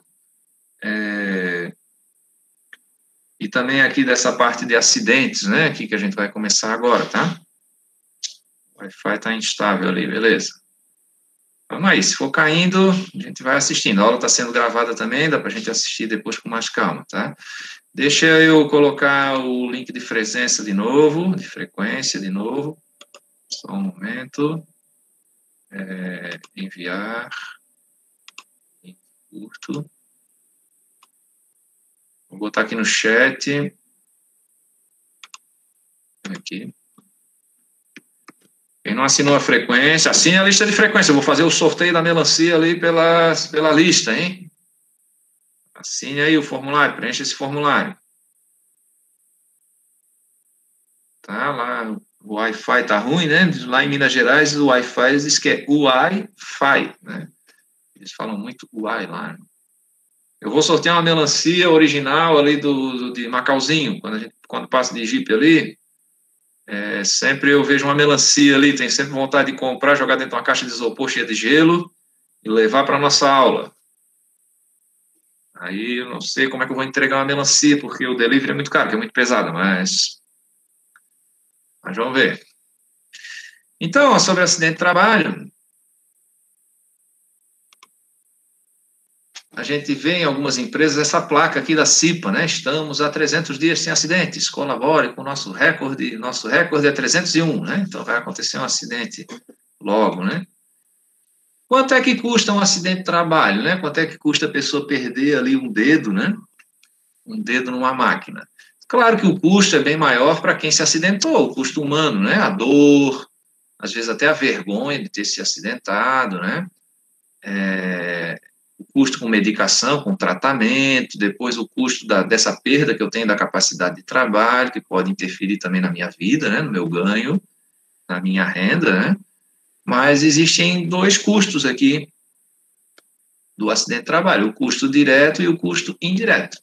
é, e também aqui dessa parte de acidentes, né? Aqui que a gente vai começar agora, tá? O Wi-Fi está instável ali, beleza. Vamos aí, se for caindo, a gente vai assistindo. A aula está sendo gravada também, dá para a gente assistir depois com mais calma, tá? Deixa eu colocar o link de frequência de novo, de frequência de novo. Só um momento. É, enviar. Curto. Vou botar aqui no chat. Aqui. Quem não assinou a frequência, assine a lista de frequência. Eu vou fazer o sorteio da melancia ali pela, pela lista, hein? Assine aí o formulário, preencha esse formulário. Tá lá, o Wi-Fi tá ruim, né? Lá em Minas Gerais, o Wi-Fi diz que é Wi-Fi, né? Eles falam muito Wi lá. Eu vou sortear uma melancia original ali do, do de Macauzinho, quando, a gente, quando passa de Jeep ali, é, sempre eu vejo uma melancia ali, tenho sempre vontade de comprar, jogar dentro de uma caixa de isopor cheia de gelo e levar para a nossa aula. Aí eu não sei como é que eu vou entregar uma melancia, porque o delivery é muito caro, que é muito pesado, mas. Mas vamos ver. Então, sobre acidente de trabalho, a gente vê em algumas empresas essa placa aqui da CIPA, né? Estamos há 300 dias sem acidentes, colabore com o nosso recorde, nosso recorde é 301, né? Então vai acontecer um acidente logo, né? Quanto é que custa um acidente de trabalho, né? Quanto é que custa a pessoa perder ali um dedo, né? Um dedo numa máquina. Claro que o custo é bem maior para quem se acidentou, o custo humano, né? A dor, às vezes até a vergonha de ter se acidentado, né? É, custo com medicação, com tratamento, depois o custo da, dessa perda que eu tenho da capacidade de trabalho, que pode interferir também na minha vida, né, no meu ganho, na minha renda, né? Mas existem dois custos aqui do acidente de trabalho, o custo direto e o custo indireto.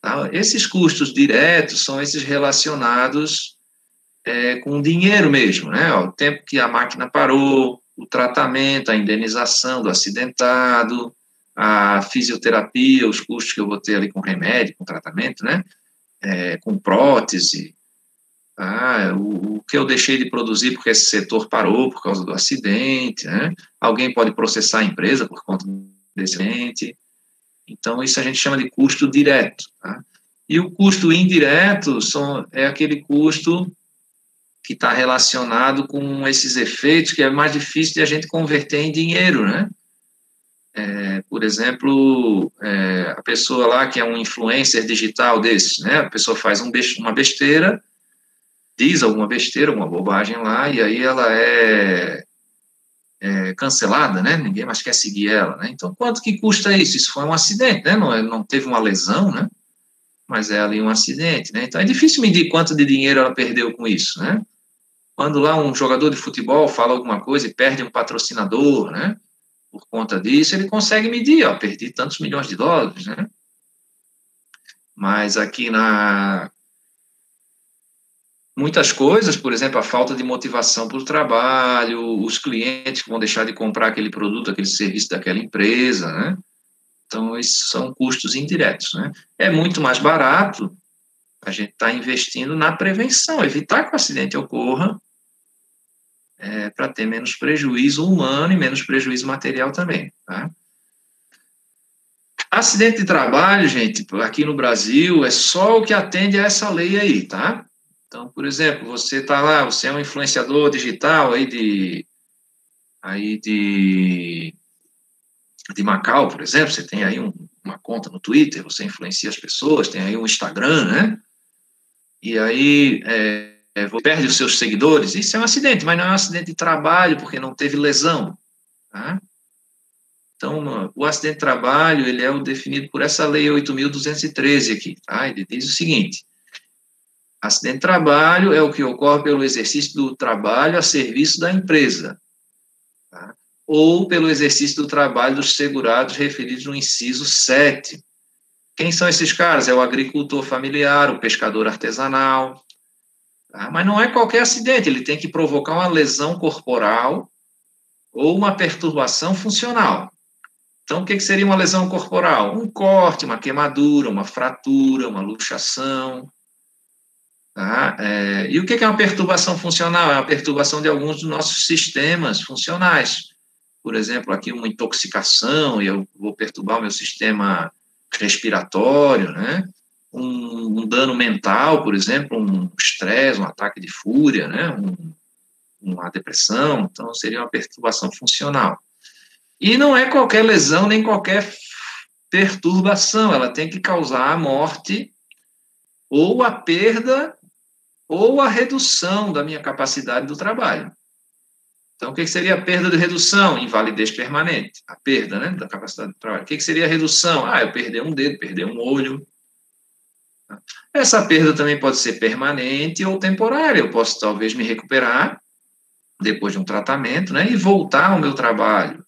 Tá? Esses custos diretos são esses relacionados é, com dinheiro mesmo, né? o tempo que a máquina parou, o tratamento, a indenização do acidentado, a fisioterapia, os custos que eu vou ter ali com remédio, com tratamento, né? É, com prótese, ah, o, o, que eu deixei de produzir porque esse setor parou por causa do acidente, né? Alguém pode processar a empresa por conta desse acidente. Então, isso a gente chama de custo direto. Tá? E o custo indireto são, é aquele custo que está relacionado com esses efeitos que é mais difícil de a gente converter em dinheiro, né? É, por exemplo, é, a pessoa lá que é um influencer digital desse, né? A pessoa faz um best, uma besteira, diz alguma besteira, alguma bobagem lá, e aí ela é, é, cancelada, né? Ninguém mais quer seguir ela, né? Então, quanto que custa isso? Isso foi um acidente, né? Não, é, não teve uma lesão, né? Mas é ali um acidente, né? Então, é difícil medir quanto de dinheiro ela perdeu com isso, né? Quando lá um jogador de futebol fala alguma coisa e perde um patrocinador, né? Por conta disso, ele consegue medir, ó, perdi tantos milhões de dólares, né? Mas aqui na muitas coisas, por exemplo, a falta de motivação para o trabalho, os clientes que vão deixar de comprar aquele produto, aquele serviço daquela empresa, né? Então, esses são custos indiretos, né? É muito mais barato a gente estar tá investindo na prevenção, evitar que o acidente ocorra é, para ter menos prejuízo humano e menos prejuízo material também. Tá? Acidente de trabalho, gente, aqui no Brasil, é só o que atende a essa lei aí, tá? Então, por exemplo, você está lá, você é um influenciador digital aí de, aí de, de Macau, por exemplo, você tem aí um, uma conta no Twitter, você influencia as pessoas, tem aí um Instagram, né? E aí, é, é, perde os seus seguidores, isso é um acidente, mas não é um acidente de trabalho, porque não teve lesão. Tá? Então, o acidente de trabalho, ele é o definido por essa lei 8.213 aqui, tá? Ele diz o seguinte, acidente de trabalho é o que ocorre pelo exercício do trabalho a serviço da empresa, tá? ou pelo exercício do trabalho dos segurados referidos no inciso 7. Quem são esses caras? É o agricultor familiar, o pescador artesanal, Tá? Mas não é qualquer acidente, ele tem que provocar uma lesão corporal ou uma perturbação funcional. Então, o que, seria uma lesão corporal? Um corte, uma queimadura, uma fratura, uma luxação. Tá? É, e o que é uma perturbação funcional? É uma perturbação de alguns dos nossos sistemas funcionais. Por exemplo, aqui uma intoxicação, e eu vou perturbar o meu sistema respiratório, né? Um, um dano mental, por exemplo, um estresse, um ataque de fúria, né, um, uma depressão, então seria uma perturbação funcional. E não é qualquer lesão nem qualquer perturbação, ela tem que causar a morte ou a perda ou a redução da minha capacidade do trabalho. Então, o que seria a perda de redução? Invalidez permanente, a perda né, da capacidade do trabalho. O que seria a redução? Ah, eu perder um dedo, perder um olho, essa perda também pode ser permanente ou temporária. Eu posso talvez me recuperar depois de um tratamento, né, e voltar ao meu trabalho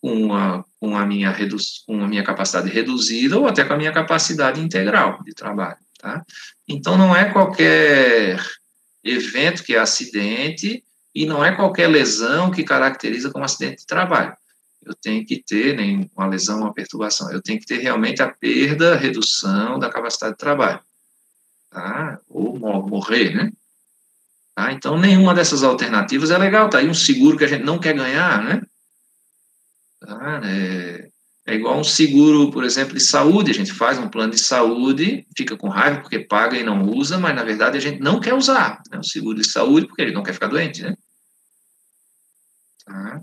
com a, com a, minha, com a minha capacidade reduzida ou até com a minha capacidade integral de trabalho, tá? Então, não é qualquer evento que é acidente e não é qualquer lesão que caracteriza como acidente de trabalho eu tenho que ter nem uma lesão, uma perturbação, eu tenho que ter realmente a perda, a redução da capacidade de trabalho, tá? Ou morrer, né? Tá? Então, nenhuma dessas alternativas é legal, tá aí um seguro que a gente não quer ganhar, né? Tá? É, É igual um seguro, por exemplo, de saúde. A gente faz um plano de saúde, fica com raiva porque paga e não usa, mas na verdade a gente não quer usar né, o seguro de saúde porque ele não quer ficar doente, né? Tá?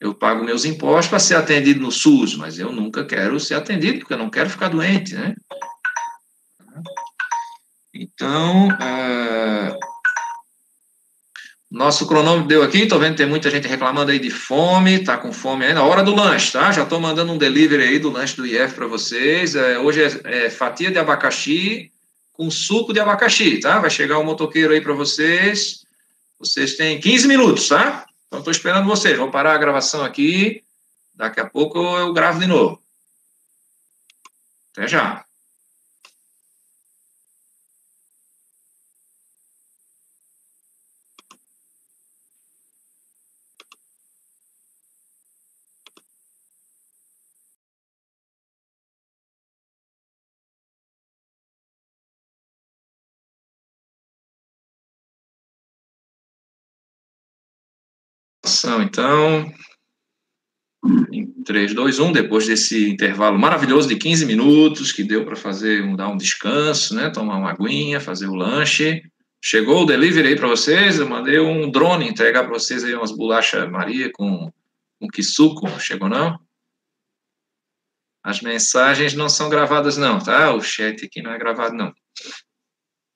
Eu pago meus impostos para ser atendido no SUS, mas eu nunca quero ser atendido porque eu não quero ficar doente, né? Então, uh, nosso cronômetro deu aqui, estou vendo que tem muita gente reclamando aí de fome, tá com fome ainda. Hora do lanche, tá? Já estou mandando um delivery aí do lanche do IF para vocês. É, hoje é, é, fatia de abacaxi com suco de abacaxi, tá? Vai chegar o um motoqueiro aí para vocês. Vocês têm 15 minutos, tá? Então, estou esperando vocês. Vou parar a gravação aqui. Daqui a pouco eu gravo de novo. Até já. Então, em 3, 2, 1, depois desse intervalo maravilhoso de 15 minutos, que deu para fazer, dar um descanso, né, tomar uma aguinha, fazer o lanche. Chegou o delivery aí para vocês, eu mandei um drone entregar para vocês aí umas bolachas Maria com, com suco chegou não? As mensagens não são gravadas não, tá? O chat aqui não é gravado não.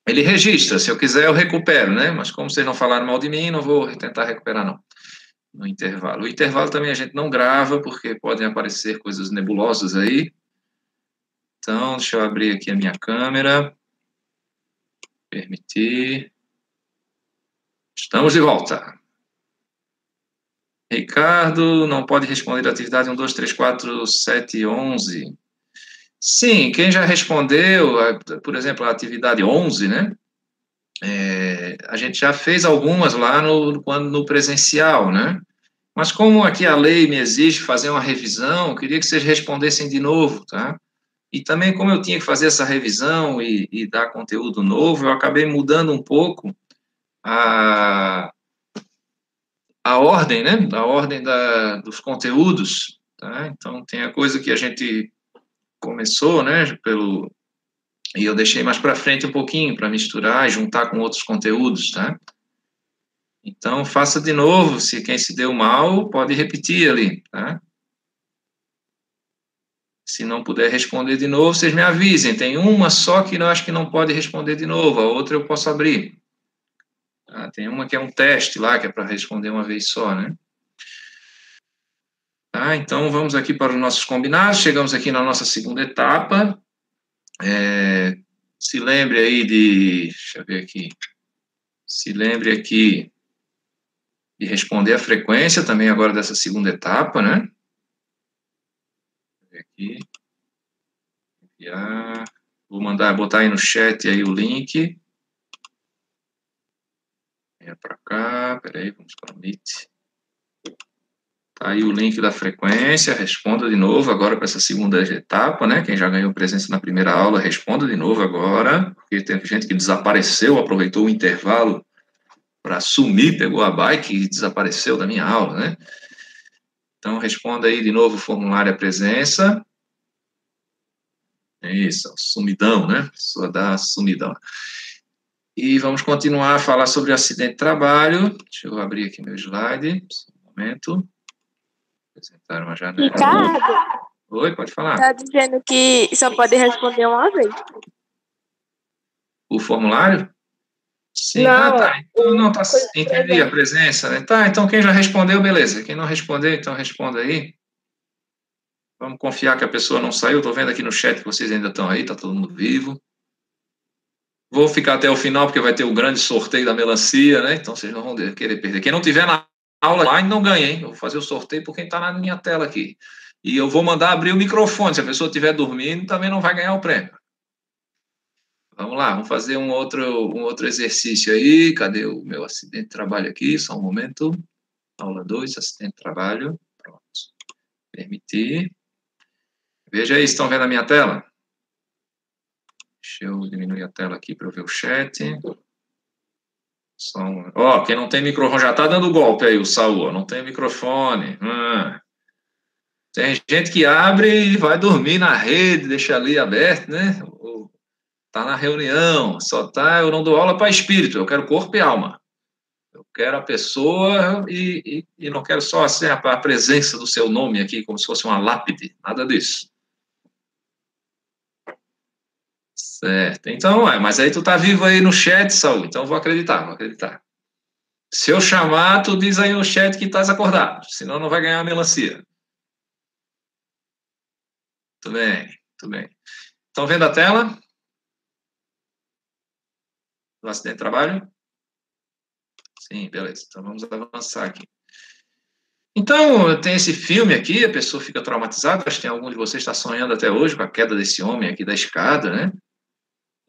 Ele registra, se eu quiser eu recupero, né? Mas como vocês não falaram mal de mim, não vou tentar recuperar não no intervalo. O intervalo também a gente não grava, porque podem aparecer coisas nebulosas aí. Então, deixa eu abrir aqui a minha câmera. Permitir. Estamos de volta. Ricardo, não pode responder a atividade 1, 2, 3, 4, 7, 11. Sim, quem já respondeu, por exemplo, a atividade 11, né? É, a gente já fez algumas lá no, no presencial, né? Mas como aqui a lei me exige fazer uma revisão, queria que vocês respondessem de novo, tá? E também, como eu tinha que fazer essa revisão e, e dar conteúdo novo, eu acabei mudando um pouco a, a ordem, né? A ordem da, dos conteúdos, tá? Então, tem a coisa que a gente começou, né? Pelo, e eu deixei mais para frente um pouquinho para misturar e juntar com outros conteúdos, tá? Então, faça de novo, se quem se deu mal, pode repetir ali, tá? Se não puder responder de novo, vocês me avisem. Tem uma só que eu acho que não pode responder de novo, a outra eu posso abrir. Tá? Tem uma que é um teste lá, que é para responder uma vez só, né? Tá? Então, vamos aqui para os nossos combinados. Chegamos aqui na nossa segunda etapa. É, se lembre aí de. Deixa eu ver aqui. Se lembre aqui de responder a frequência também agora dessa segunda etapa, né? Aqui. Vou mandar, botar aí no chat aí o link. Venha para cá, peraí, vamos para o Meet. Tá aí o link da frequência, responda de novo agora para essa segunda etapa, né? Quem já ganhou presença na primeira aula, responda de novo agora, porque tem gente que desapareceu, aproveitou o intervalo para sumir, pegou a bike e desapareceu da minha aula, né? Então, responda aí de novo o formulário a presença. Isso, sumidão, né? Pessoa da sumidão. E vamos continuar a falar sobre acidente de trabalho. Deixa eu abrir aqui meu slide, um momento apresentaram uma janela. Ricardo? Oi, pode falar. Está dizendo que só pode responder uma vez. O formulário? Sim, não, ah, tá. Então, não, tá, entendi a presença, né? Tá, então quem já respondeu, beleza. Quem não respondeu, então responda aí. Vamos confiar que a pessoa não saiu. Estou vendo aqui no chat que vocês ainda estão aí, tá todo mundo vivo. Vou ficar até o final, porque vai ter o grande sorteio da melancia, né? Então vocês não vão querer perder. Quem não tiver na aula online não ganha, hein? Vou fazer o sorteio por quem está na minha tela aqui. E eu vou mandar abrir o microfone. Se a pessoa estiver dormindo, também não vai ganhar o prêmio. Vamos lá, vamos fazer um outro, um outro exercício aí. Cadê o meu acidente de trabalho aqui? Só um momento. Aula 2, acidente de trabalho. Pronto. Permitir. Veja aí, estão vendo a minha tela? Deixa eu diminuir a tela aqui para eu ver o chat. Ó, quem não tem microfone já tá dando golpe aí, o Saul. Não tem microfone. Hum. Tem gente que abre e vai dormir na rede, deixa ali aberto, né? Tá na reunião, só tá, eu não dou aula para espírito, eu quero corpo e alma. Eu quero a pessoa e, e, e não quero só assim, a, a presença do seu nome aqui, como se fosse uma lápide, nada disso. Certo. Então, é, mas aí tu tá vivo aí no chat, Saul, então vou acreditar, vou acreditar. Se eu chamar, tu diz aí no chat que estás acordado, senão não vai ganhar a melancia. Tudo bem, tudo bem. Estão vendo a tela? Do acidente de trabalho? Sim, beleza. Então vamos avançar aqui. Então, tem esse filme aqui, a pessoa fica traumatizada, acho que tem algum de vocês está sonhando até hoje com a queda desse homem aqui da escada, né?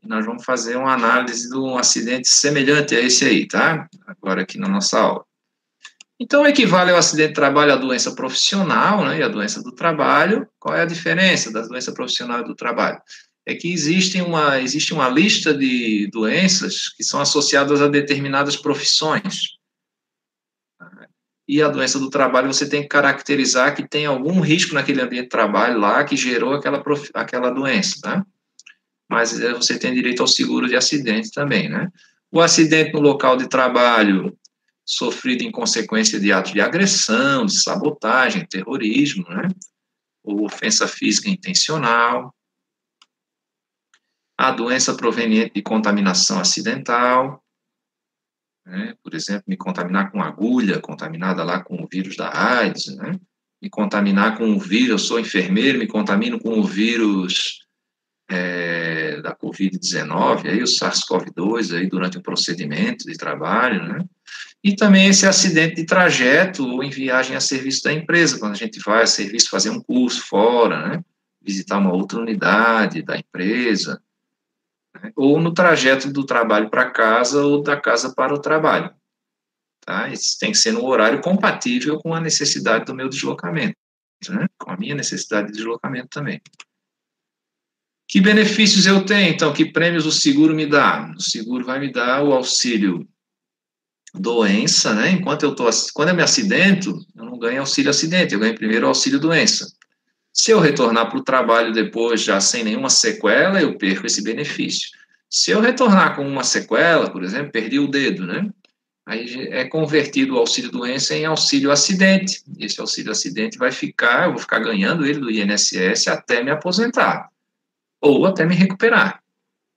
Nós vamos fazer uma análise de um acidente semelhante a esse aí, tá? Agora aqui na nossa aula. Então, equivale ao acidente de trabalho à doença profissional, né, e a doença do trabalho. Qual é a diferença da doença profissional e do trabalho? É que existe uma, existe uma lista de doenças que são associadas a determinadas profissões. E a doença do trabalho você tem que caracterizar que tem algum risco naquele ambiente de trabalho lá que gerou aquela, aquela doença, tá? Mas eh, você tem direito ao seguro de acidente também, né? O acidente no local de trabalho sofrido em consequência de atos de agressão, de sabotagem, terrorismo, né? Ou ofensa física intencional. A doença proveniente de contaminação acidental, né? por exemplo, me contaminar com agulha, contaminada lá com o vírus da AIDS, né? me contaminar com o vírus, eu sou enfermeiro, me contamino com o vírus é, da Covid-19, aí o SARS-CoV-2 aí durante o procedimento de trabalho, né? E também esse acidente de trajeto ou em viagem a serviço da empresa, quando a gente vai a serviço fazer um curso fora, né? Visitar uma outra unidade da empresa, né? ou no trajeto do trabalho para casa ou da casa para o trabalho. Tá? Isso tem que ser no horário compatível com a necessidade do meu deslocamento, né? com a minha necessidade de deslocamento também. Que benefícios eu tenho, então? Que prêmios o seguro me dá? O seguro vai me dar o auxílio doença, né? Enquanto eu tô, quando eu me acidento, eu não ganho auxílio acidente, eu ganho primeiro auxílio doença. Se eu retornar para o trabalho depois, já sem nenhuma sequela, eu perco esse benefício. Se eu retornar com uma sequela, por exemplo, perdi o dedo, né? Aí é convertido o auxílio doença em auxílio acidente. Esse auxílio acidente vai ficar, eu vou ficar ganhando ele do INSS até me aposentar ou até me recuperar,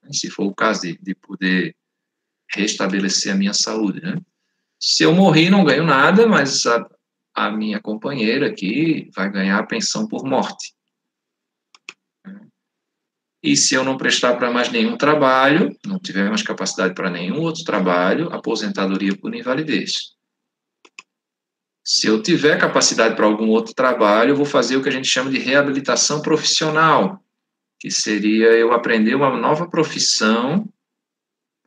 né, se for o caso de, de poder restabelecer a minha saúde, né? Se eu morrer, não ganho nada, mas a, a minha companheira aqui vai ganhar a pensão por morte. E se eu não prestar para mais nenhum trabalho, não tiver mais capacidade para nenhum outro trabalho, aposentadoria por invalidez. Se eu tiver capacidade para algum outro trabalho, eu vou fazer o que a gente chama de reabilitação profissional, que seria eu aprender uma nova profissão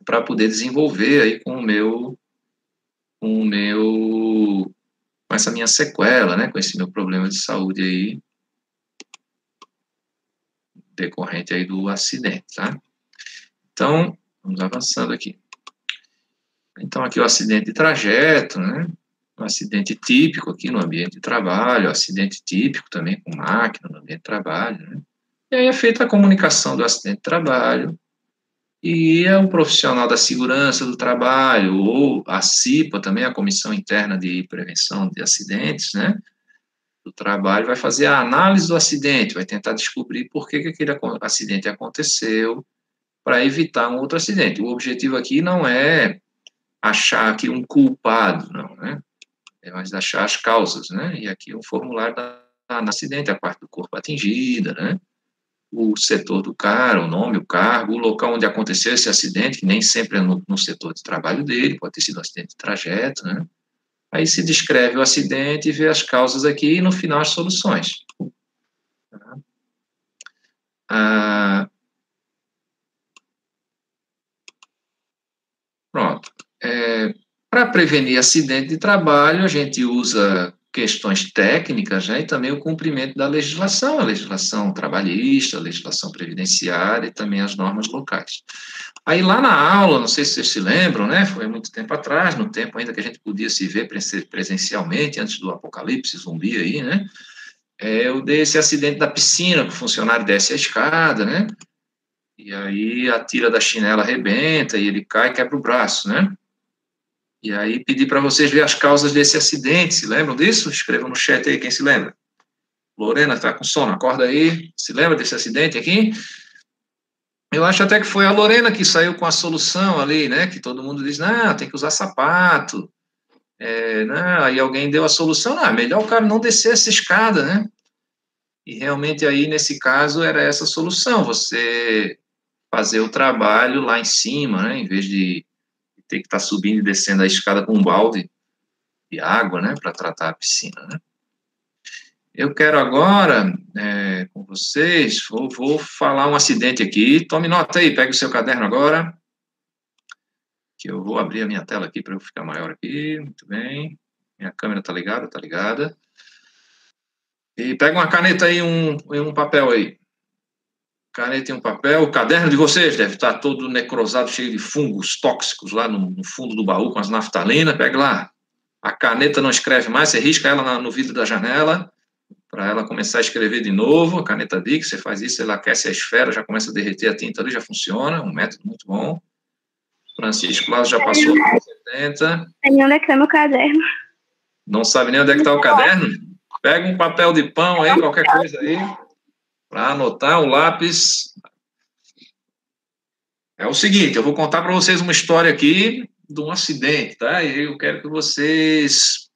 para poder desenvolver aí com o meu com o meu com essa minha sequela, né, com esse meu problema de saúde aí decorrente aí do acidente, tá? Então, vamos avançando aqui. Então, aqui o acidente de trajeto, né? Um acidente típico aqui no ambiente de trabalho, acidente típico também com máquina no ambiente de trabalho, né? E aí é feita a comunicação do acidente de trabalho, e é um profissional da segurança do trabalho, ou a CIPA, também a Comissão Interna de Prevenção de Acidentes, né, do trabalho, vai fazer a análise do acidente, vai tentar descobrir por que, que aquele acidente aconteceu, para evitar um outro acidente. O objetivo aqui não é achar aqui um culpado, não, né, é mais achar as causas, né, e aqui o formulário da, da acidente, a parte do corpo atingida, né, o setor do cara, o nome, o cargo, o local onde aconteceu esse acidente, que nem sempre é no, no setor de trabalho dele, pode ter sido um acidente de trajeto, né? Aí se descreve o acidente vê as causas aqui e no final as soluções. Tá? Ah, pronto. É, Para prevenir acidente de trabalho, a gente usa questões técnicas né, e também o cumprimento da legislação, a legislação trabalhista, a legislação previdenciária e também as normas locais. Aí lá na aula, não sei se vocês se lembram, né, foi muito tempo atrás, no tempo ainda que a gente podia se ver presencialmente, antes do apocalipse zumbi aí, né, é o desse acidente da piscina, que o funcionário desce a escada, né? E aí a tira da chinela arrebenta e ele cai e quebra o braço, né? E aí pedi para vocês ver as causas desse acidente, se lembram disso? Escrevam no chat aí quem se lembra. Lorena está com sono, acorda aí. Se lembra desse acidente aqui? Eu acho até que foi a Lorena que saiu com a solução ali, né? Que todo mundo diz, não, tem que usar sapato. É, não, aí alguém deu a solução, é melhor o cara não descer essa escada, né? E realmente aí, nesse caso, era essa solução, você fazer o trabalho lá em cima, né? Em vez de ter que estar tá subindo e descendo a escada com um balde de água, né? Para tratar a piscina, né? Eu quero agora, é, com vocês, vou, vou, falar um acidente aqui. Tome nota aí, pegue o seu caderno agora. Que eu vou abrir a minha tela aqui para eu ficar maior aqui. Muito bem. Minha câmera está ligada, está ligada. E pega uma caneta aí um, um papel aí. Caneta e um papel. O caderno de vocês deve estar todo necrosado, cheio de fungos tóxicos lá no, no fundo do baú com as naftalinas. Pega lá. A caneta não escreve mais, você risca ela no vidro da janela para ela começar a escrever de novo, a caneta Bic, você faz isso, ela aquece a esfera, já começa a derreter a tinta ali, já funciona, um método muito bom. Francisco lá já passou por 70. Tem onde é que está meu caderno? Não sabe nem onde é que está o caderno? Pega um papel de pão aí, qualquer coisa aí, para anotar o lápis. É o seguinte, eu vou contar para vocês uma história aqui de um acidente, tá? E eu quero que vocês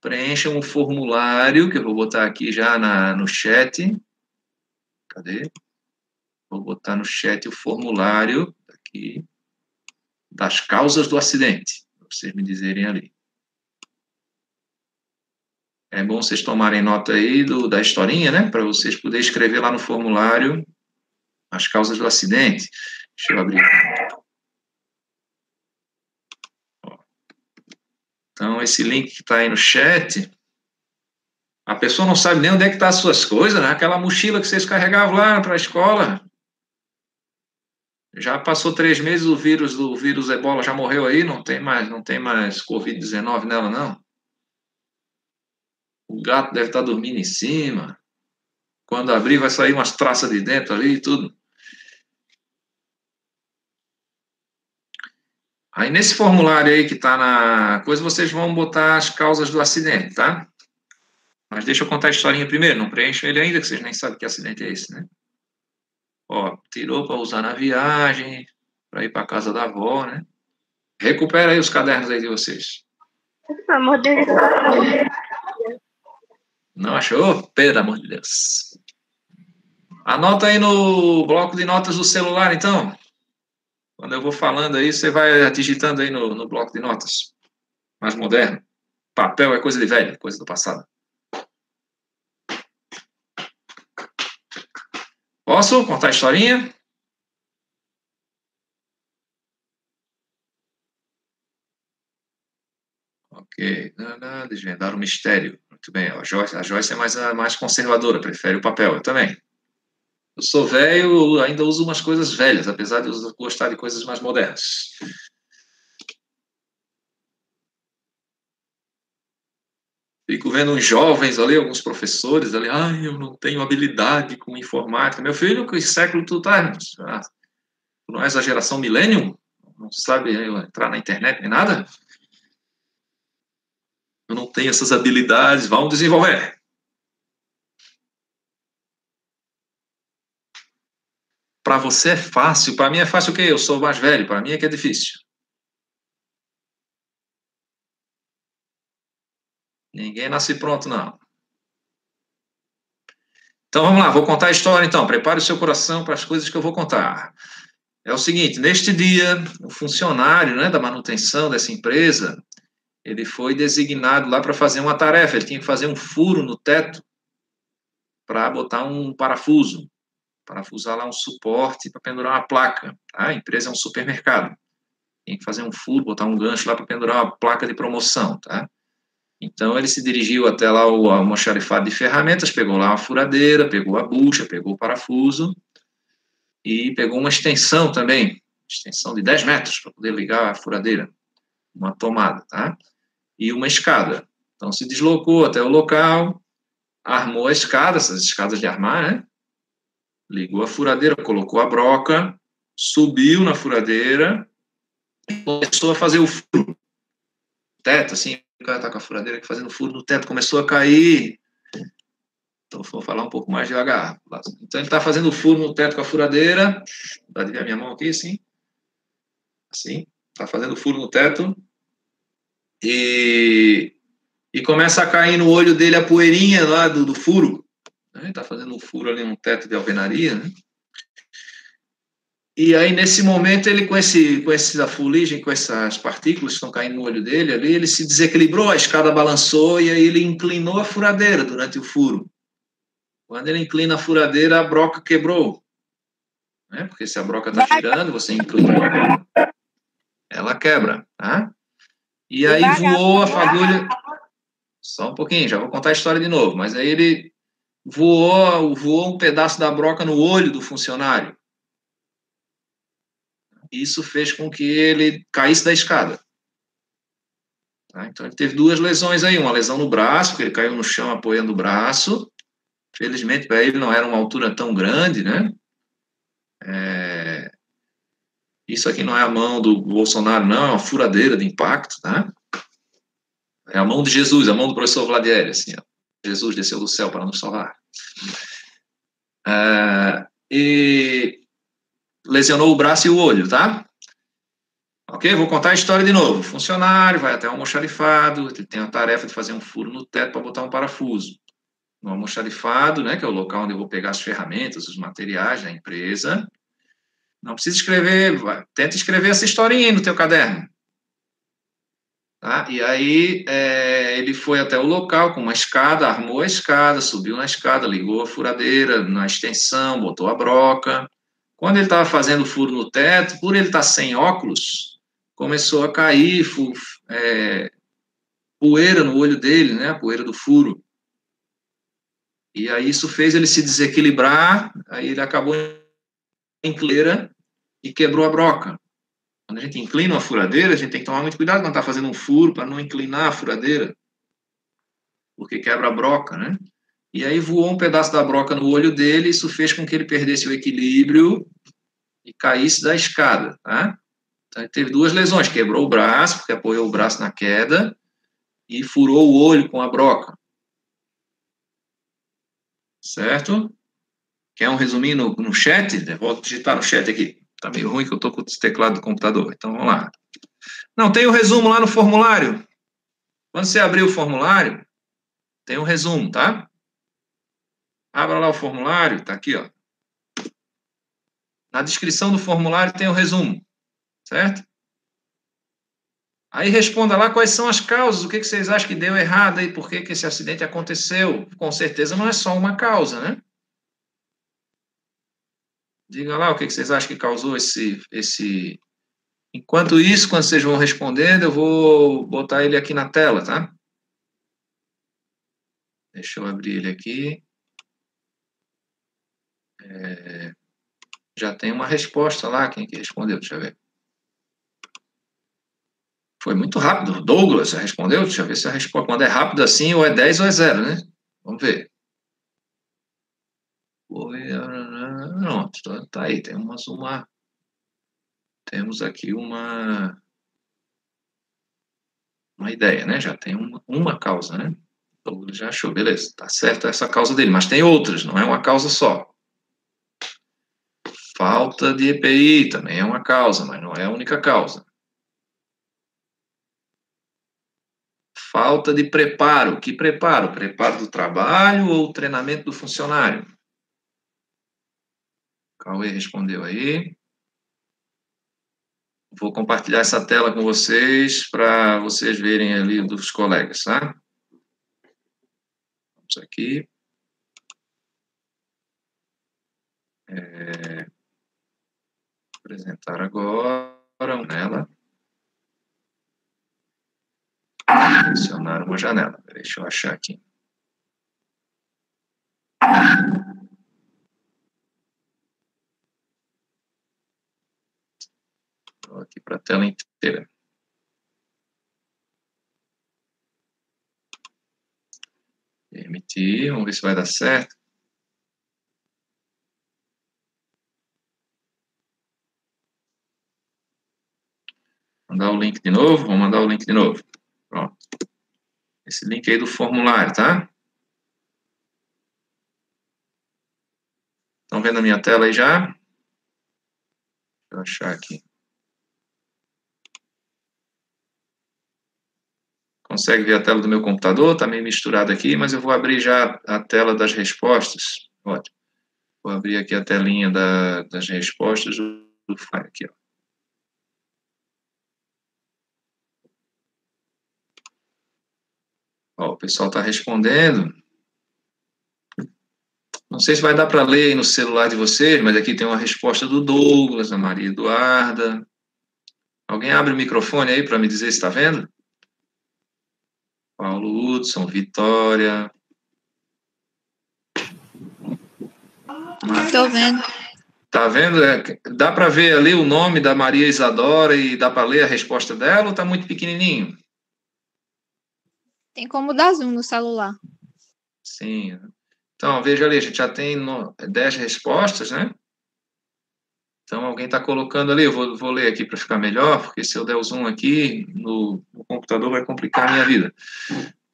preencham um formulário que eu vou botar aqui já na, no chat. Cadê? Vou botar no chat o formulário aqui das causas do acidente, para vocês me dizerem ali. É bom vocês tomarem nota aí do, da historinha, né? Para vocês poderem escrever lá no formulário as causas do acidente. Deixa eu abrir. Então, esse link que está aí no chat, a pessoa não sabe nem onde é que estão tá as suas coisas, né? Aquela mochila que vocês carregavam lá para a escola. Já passou três meses, o vírus do vírus ebola já morreu aí, não tem mais, não tem mais Covid-19 nela, não. O gato deve estar tá dormindo em cima. Quando abrir, vai sair umas traças de dentro ali e tudo. Aí nesse formulário aí que está na coisa, vocês vão botar as causas do acidente, tá? Mas deixa eu contar a historinha primeiro, não preencho ele ainda, que vocês nem sabem que acidente é esse, né? Ó, tirou para usar na viagem, para ir para casa da avó, né? Recupera aí os cadernos aí de vocês. Pelo amor de Deus. Não achou? Pelo amor de Deus. Anota aí no bloco de notas do celular, então. Quando eu vou falando aí, você vai digitando aí no, no bloco de notas. Mais moderno. Papel é coisa de velho, coisa do passado. Posso contar a historinha? Ok. Desvendar o mistério. Muito bem. A Joyce, a Joyce é mais, mais conservadora, prefere o papel. Eu também. Eu sou velho, ainda uso umas coisas velhas, apesar de eu gostar de coisas mais modernas. Fico vendo uns jovens ali, alguns professores ali, ai, eu não tenho habilidade com informática. Meu filho, que século tu tá? Ah, tu não és a geração millennium? Não sabe entrar na internet nem nada? Eu não tenho essas habilidades, vamos desenvolver. Para você é fácil, para mim é fácil o quê? Eu sou mais velho, para mim é que é difícil. Ninguém nasce pronto, não. Então vamos lá, vou contar a história então. Prepare o seu coração para as coisas que eu vou contar. É o seguinte: neste dia, o funcionário né, da manutenção dessa empresa, ele foi designado lá para fazer uma tarefa. Ele tinha que fazer um furo no teto para botar um parafuso parafusar lá um suporte para pendurar uma placa. A empresa é um supermercado. Tem que fazer um furo, botar um gancho lá para pendurar uma placa de promoção. Tá? Então, ele se dirigiu até lá o almoxarifado de ferramentas, pegou lá uma furadeira, pegou a bucha, pegou o parafuso e pegou uma extensão também, extensão de 10 metros para poder ligar a furadeira, uma tomada, tá? E uma escada. Então, se deslocou até o local, armou a escada, essas escadas de armar, né? Ligou a furadeira, colocou a broca, subiu na furadeira começou a fazer o furo. Teto, assim, o cara tá com a furadeira aqui fazendo furo no teto, começou a cair. Então, vou falar um pouco mais devagar. Então, ele está fazendo o furo no teto com a furadeira. Dá de ver a minha mão aqui, assim. Assim. Está fazendo furo no teto. E, e começa a cair no olho dele a poeirinha lá do, do furo. Ele está fazendo um furo ali no teto de alvenaria, né? E aí, nesse momento, ele, com, esse, com essa fuligem, com essas partículas que estão caindo no olho dele ali, ele se desequilibrou, a escada balançou e aí ele inclinou a furadeira durante o furo. Quando ele inclina a furadeira, a broca quebrou. Né? Porque se a broca está girando, você inclina, ela quebra. Tá? E aí voou a fagulha. Só um pouquinho, já vou contar a história de novo. Mas aí ele voou, voou um pedaço da broca no olho do funcionário. Isso fez com que ele caísse da escada. Tá? Então ele teve duas lesões aí, uma lesão no braço, porque ele caiu no chão apoiando o braço. Felizmente para ele não era uma altura tão grande, né? É... Isso aqui não é a mão do Bolsonaro, não, é uma furadeira de impacto, tá? É a mão de Jesus, a mão do professor Vladieri, assim, ó. Jesus desceu do céu para nos salvar. É... E lesionou o braço e o olho, tá? Ok? Vou contar a história de novo. Funcionário vai até o almoxarifado, ele tem a tarefa de fazer um furo no teto para botar um parafuso. No almoxarifado, né, que é o local onde eu vou pegar as ferramentas, os materiais da empresa. Não precisa escrever, vai, tenta escrever essa historinha aí no teu caderno. Tá? E aí é, ele foi até o local com uma escada, armou a escada, subiu na escada, ligou a furadeira na extensão, botou a broca, quando ele estava fazendo o furo no teto, por ele estar tá sem óculos, começou a cair é, poeira no olho dele, né? A poeira do furo. E aí isso fez ele se desequilibrar, aí ele acabou em cleira e quebrou a broca. Quando a gente inclina uma furadeira, a gente tem que tomar muito cuidado quando está fazendo um furo para não inclinar a furadeira, porque quebra a broca, né? E aí voou um pedaço da broca no olho dele, isso fez com que ele perdesse o equilíbrio e caísse da escada, tá? Então ele teve duas lesões, quebrou o braço, porque apoiou o braço na queda, e furou o olho com a broca. Certo? Quer um resuminho no, no chat? Vou digitar no chat aqui. Tá meio ruim que eu tô com o teclado do computador. Então vamos lá. Não, tem o um resumo lá no formulário. Quando você abrir o formulário, tem um resumo, tá? Abra lá o formulário, está aqui, ó. Na descrição do formulário tem o resumo, certo? Aí responda lá quais são as causas, o que, que vocês acham que deu errado aí, por que, que esse acidente aconteceu. Com certeza não é só uma causa, né? Diga lá o que, vocês acham que causou esse, esse. Enquanto isso, quando vocês vão respondendo, eu vou botar ele aqui na tela, tá? Deixa eu abrir ele aqui. É, já tem uma resposta lá, quem que respondeu? Deixa eu ver. Foi muito rápido. Douglas respondeu? Deixa eu ver se a resposta. Quando é rápido assim, ou é 10 ou é 0, né? Vamos ver. Pronto, tá, tá aí. Temos uma. Temos aqui uma. Uma ideia, né? Já tem uma, uma causa, né? Douglas já achou, beleza. Tá certo essa causa dele, mas tem outras, não é uma causa só. Falta de EPI também é uma causa, mas não é a única causa. Falta de preparo. Que preparo? Preparo do trabalho ou treinamento do funcionário? Cauê respondeu aí. Vou compartilhar essa tela com vocês para vocês verem ali dos colegas, tá? Vamos aqui. É apresentar agora nela. Adicionar uma janela. Deixa eu achar aqui. Aqui para a tela inteira. Permitir, vamos ver se vai dar certo. Mandar o link de novo, vou mandar o link de novo. Pronto. Esse link aí do formulário, tá? Estão vendo a minha tela aí já? Deixa eu achar aqui. Consegue ver a tela do meu computador? Está meio misturado aqui, mas eu vou abrir já a tela das respostas. Ótimo. Vou abrir aqui a telinha da, das respostas do, do Fire aqui, ó. Ó, o pessoal está respondendo. Não sei se vai dar para ler aí no celular de vocês, mas aqui tem uma resposta do Douglas, da Maria Eduarda. Alguém abre o microfone aí para me dizer se está vendo? Paulo Hudson, Vitória. Estou vendo. Tá vendo? É, dá para ver ali o nome da Maria Isadora e dá para ler a resposta dela ou está muito pequenininho? Tem como dar zoom no celular. Sim. Então, veja ali, a gente já tem 10 respostas, né? Então, alguém está colocando ali, eu vou, vou ler aqui para ficar melhor, porque se eu der o zoom aqui no, no computador vai complicar a minha vida.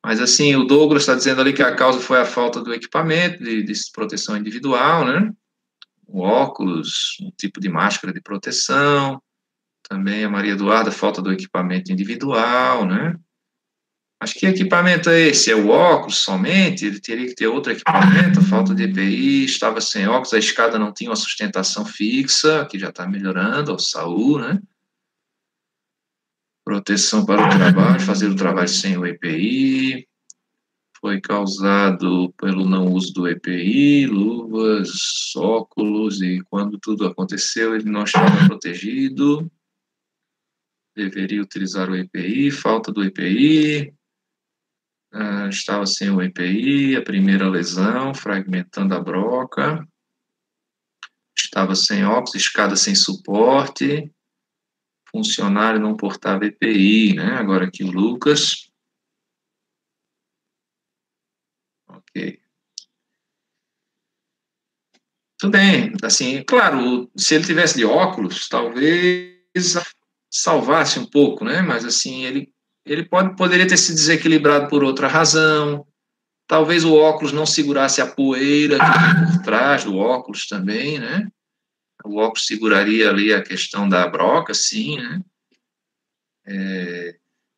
Mas, assim, o Douglas está dizendo ali que a causa foi a falta do equipamento de, de proteção individual, né? O óculos, um tipo de máscara de proteção. Também a Maria Eduarda, falta do equipamento individual, né? Mas que equipamento é esse? É o óculos somente? Ele teria que ter outro equipamento? Falta de EPI, estava sem óculos, a escada não tinha uma sustentação fixa, que já está melhorando, o Saúl, né? Proteção para o trabalho, fazer o trabalho sem o EPI. Foi causado pelo não uso do EPI, luvas, óculos, e quando tudo aconteceu, ele não estava protegido. Deveria utilizar o EPI, falta do EPI, Uh, estava sem o EPI, a primeira lesão, fragmentando a broca. Estava sem óculos, escada sem suporte. Funcionário não portava EPI, né? Agora aqui o Lucas. Ok. Tudo bem, assim, claro, se ele tivesse de óculos, talvez salvasse um pouco, né? Mas assim, ele ele pode, poderia ter se desequilibrado por outra razão. Talvez o óculos não segurasse a poeira que por trás do óculos também, né? O óculos seguraria ali a questão da broca, sim, né? É,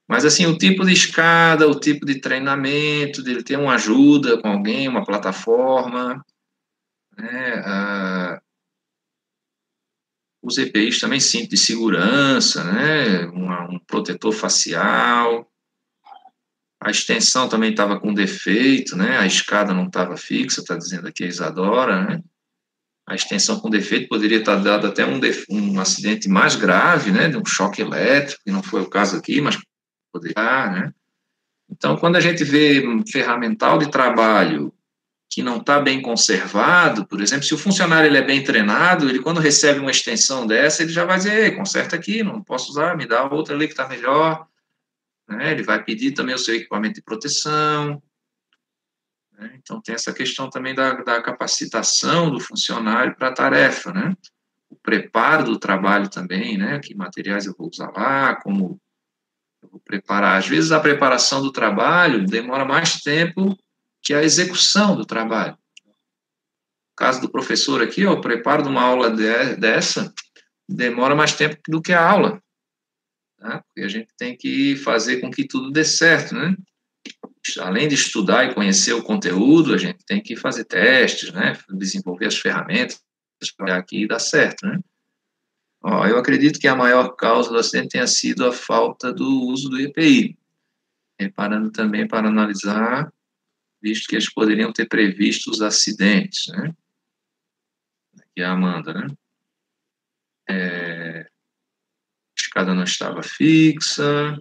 mas, assim, o tipo de escada, o tipo de treinamento, dele ter uma ajuda com alguém, uma plataforma, né? Ah, os EPIs também cinto de segurança, né? Uma, um protetor facial. A extensão também estava com defeito, né? A escada não estava fixa, está dizendo aqui a Isadora, né? A extensão com defeito poderia estar tá dado até um, um acidente mais grave, né? De um choque elétrico, que não foi o caso aqui, mas poderia, né? Então, quando a gente vê um ferramental de trabalho que não está bem conservado, por exemplo, se o funcionário ele é bem treinado, ele quando recebe uma extensão dessa, ele já vai dizer, conserta aqui, não posso usar, me dá outra ali que está melhor. Né? Ele vai pedir também o seu equipamento de proteção. Né? Então, tem essa questão também da, da capacitação do funcionário para a tarefa, né? O preparo do trabalho também, né? Que materiais eu vou usar lá, como eu vou preparar. Às vezes, a preparação do trabalho demora mais tempo que é a execução do trabalho. No caso do professor aqui, ó, o preparo de uma aula de, dessa demora mais tempo do que a aula. Tá? Porque a gente tem que fazer com que tudo dê certo, né? Além de estudar e conhecer o conteúdo, a gente tem que fazer testes, né? Desenvolver as ferramentas para aqui dar certo, né? Ó, eu acredito que a maior causa do acidente tenha sido a falta do uso do EPI. Reparando também para analisar visto que eles poderiam ter previsto os acidentes, né? Aqui é a Amanda, né? É, a escada não estava fixa,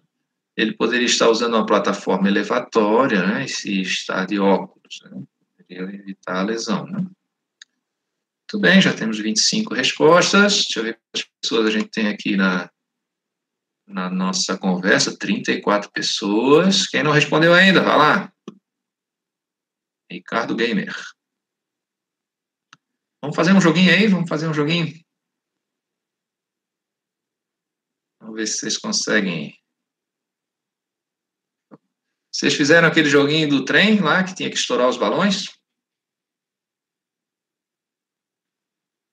ele poderia estar usando uma plataforma elevatória, né? E se estar de óculos, né? Poderia evitar a lesão, né? Muito bem, já temos 25 respostas. Deixa eu ver quantas pessoas a gente tem aqui na, na nossa conversa. 34 pessoas. Quem não respondeu ainda, vá lá. Ricardo Gamer. Vamos fazer um joguinho aí? Vamos fazer um joguinho? Vamos ver se vocês conseguem. Vocês fizeram aquele joguinho do trem lá, que tinha que estourar os balões?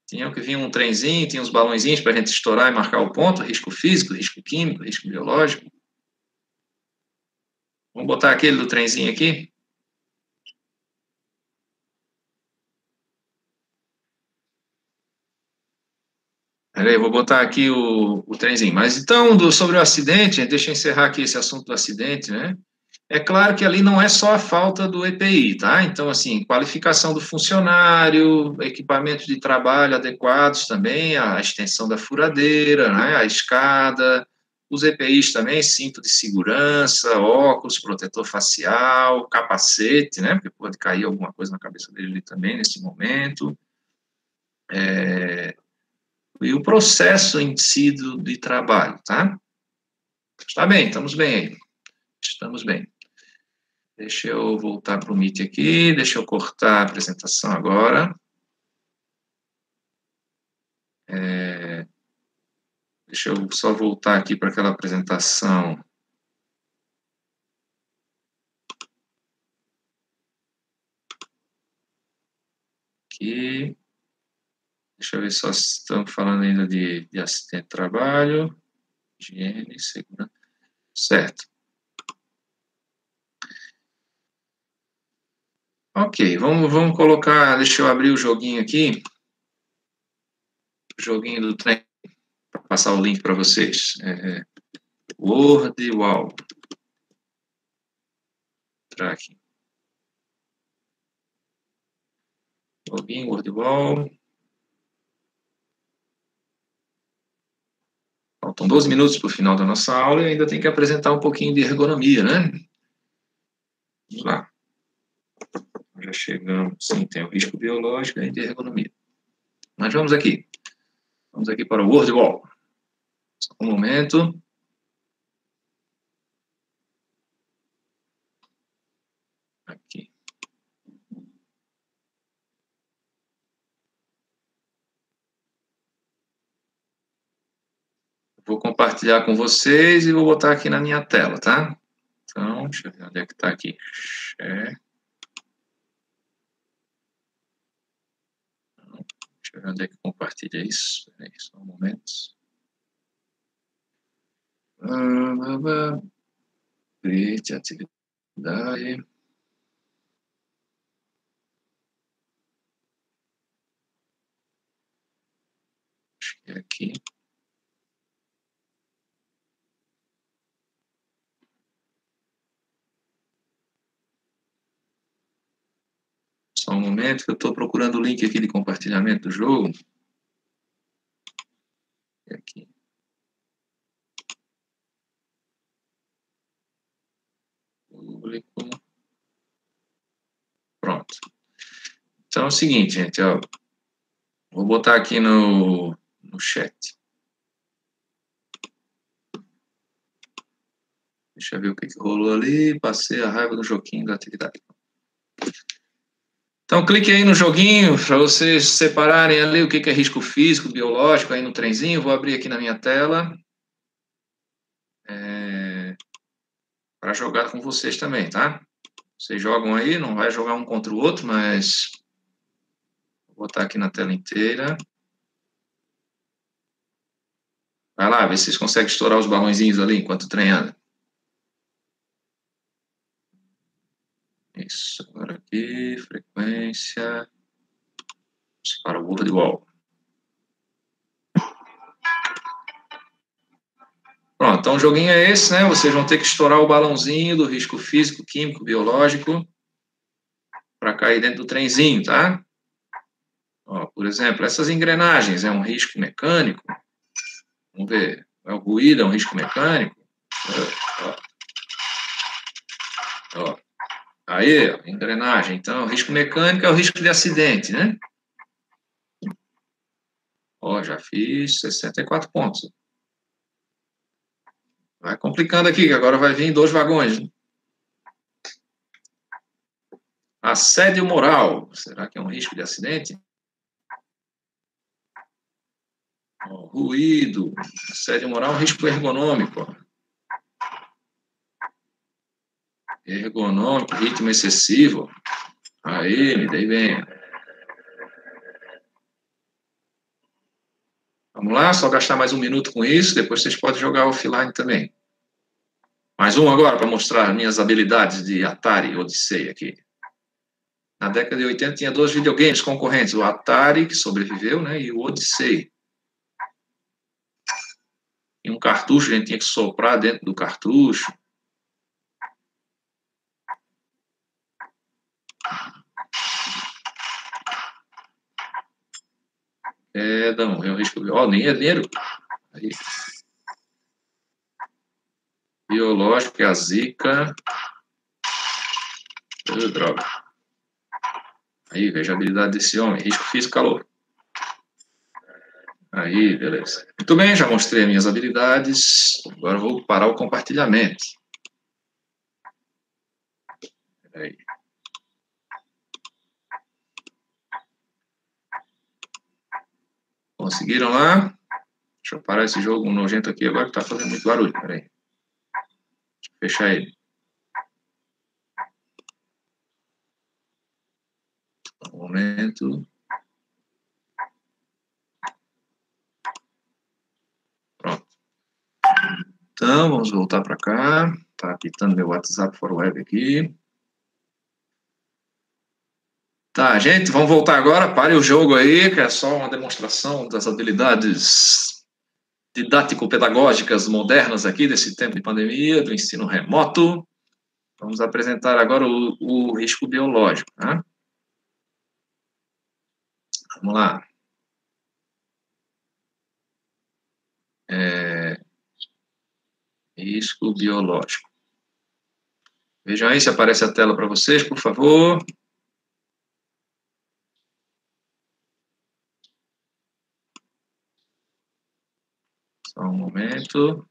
Tinha que vir um trenzinho, tinha uns balãozinhos para a gente estourar e marcar o ponto, risco físico, risco químico, risco biológico. Vamos botar aquele do trenzinho aqui? Peraí, vou botar aqui o, o trenzinho. Mas então, do, sobre o acidente, deixa eu encerrar aqui esse assunto do acidente, né? É claro que ali não é só a falta do EPI, tá? Então, assim, qualificação do funcionário, equipamentos de trabalho adequados também, a extensão da furadeira, né? a escada, os EPIs também, cinto de segurança, óculos, protetor facial, capacete, né? Porque pode cair alguma coisa na cabeça dele também nesse momento. É, e o processo em si do, de trabalho, tá? Está bem, estamos bem aí. Estamos bem. Deixa eu voltar para o Meet aqui, deixa eu cortar a apresentação agora. É, deixa eu só voltar aqui para aquela apresentação. Aqui. Deixa eu ver se estamos falando ainda de, de acidente de trabalho, higiene, segurança. Certo. Ok, vamos, vamos colocar, deixa eu abrir o joguinho aqui, o joguinho do trem, para passar o link para vocês. É, Word Wall. Tracking. Login, Word Wall. Faltam 12 minutos para o final da nossa aula e ainda tem que apresentar um pouquinho de ergonomia, né? Vamos lá já chegamos, sim, tem o risco biológico e de ergonomia. Mas vamos aqui. Vamos aqui para o Word Wall. Só um momento. Aqui. Vou compartilhar com vocês e vou botar aqui na minha tela, tá? Então, deixa eu ver onde é que está aqui. Deixa eu ver onde é que compartilha isso. Peraí, só um momento. Create atividade. Acho que é aqui. Só um momento que eu estou procurando o link aqui de compartilhamento do jogo. Aqui. Público. Pronto. Então é o seguinte, gente, ó. Vou botar aqui no, no chat. Deixa eu ver o que, que rolou ali. Passei a raiva do joguinho da atividade. Então, clique aí no joguinho para vocês separarem ali o que é risco físico, biológico, aí no trenzinho. Vou abrir aqui na minha tela. É, para jogar com vocês também, tá? Vocês jogam aí, não vai jogar um contra o outro, mas vou botar aqui na tela inteira. Vai lá, vê se vocês conseguem estourar os balãozinhos ali enquanto o trem anda. Isso, agora aqui, frequência, para o wall. Pronto, então o joguinho é esse, né? Vocês vão ter que estourar o balãozinho do risco físico, químico, biológico para cair dentro do trenzinho, tá? Ó, por exemplo, essas engrenagens é um risco mecânico. Vamos ver, é o ruído é um risco mecânico. Ó. ó. Aí, engrenagem. Então, o risco mecânico é o risco de acidente, né? Ó, já fiz 64 pontos. Vai complicando aqui, que agora vai vir dois vagões. Né? Assédio moral. Será que é um risco de acidente? Ó, ruído. Assédio moral é um risco ergonômico. Ergonômico, ritmo excessivo. Aí, me dei bem. Vamos lá, só gastar mais um minuto com isso, depois vocês podem jogar offline também. Mais um agora para mostrar minhas habilidades de Atari Odyssey aqui. Na década de 80 tinha dois videogames concorrentes, o Atari, que sobreviveu, né, e o Odyssey. E um cartucho, a gente tinha que soprar dentro do cartucho. É, não, é um risco. Ó, oh, nem é dinheiro. Aí. Biológico, é a zika. Oh, droga. Aí, veja a habilidade desse homem. Risco físico, calor. Aí, beleza. Muito bem, já mostrei minhas habilidades. Agora vou parar o compartilhamento. Aí. Conseguiram lá? Deixa eu parar esse jogo nojento aqui agora que está fazendo muito barulho. Peraí. Deixa eu fechar ele. Um momento. Pronto. Então, vamos voltar para cá. Está apitando meu WhatsApp for web aqui. Tá, gente, vamos voltar agora. Pare o jogo aí, que é só uma demonstração das habilidades didático-pedagógicas modernas aqui desse tempo de pandemia, do ensino remoto. Vamos apresentar agora o, o risco biológico. Né? Vamos lá. É, risco biológico. Vejam aí se aparece a tela para vocês, por favor. Só um momento.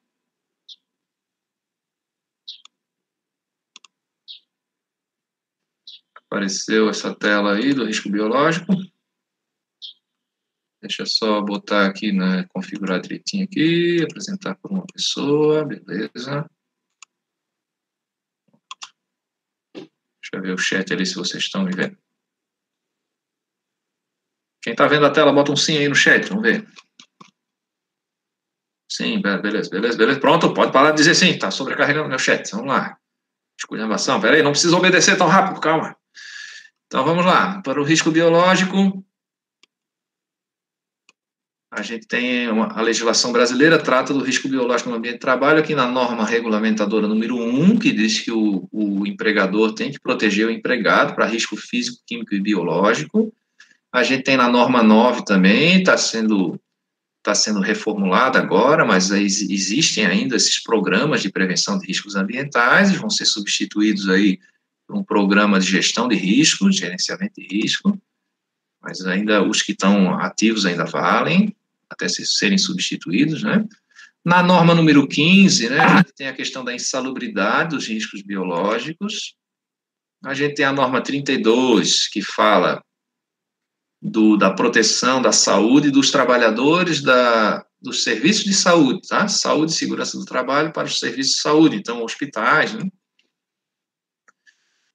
Apareceu essa tela aí do risco biológico. Deixa eu só botar aqui, né, configurar direitinho aqui, apresentar para uma pessoa, beleza. Deixa eu ver o chat ali se vocês estão me vendo. Quem está vendo a tela, bota um sim aí no chat, vamos ver. Sim, beleza, beleza, beleza. Pronto, pode parar de dizer sim, está sobrecarregando meu chat. Vamos lá. Esculhambação, peraí, não precisa obedecer tão rápido, calma. Então vamos lá. Para o risco biológico, a gente tem uma, a legislação brasileira trata do risco biológico no ambiente de trabalho, aqui na norma regulamentadora número 1, que diz que o, o empregador tem que proteger o empregado para risco físico, químico e biológico. A gente tem na norma 9 também, está sendo está sendo reformulada agora, mas existem ainda esses programas de prevenção de riscos ambientais, vão ser substituídos aí por um programa de gestão de riscos, gerenciamento de risco, mas ainda os que estão ativos ainda valem, até serem substituídos, né? Na norma número 15, né, a gente tem a questão da insalubridade dos riscos biológicos, a gente tem a norma 32, que fala do, da proteção da saúde dos trabalhadores da, dos serviços de saúde, tá? Saúde e segurança do trabalho para os serviços de saúde, então, hospitais, né?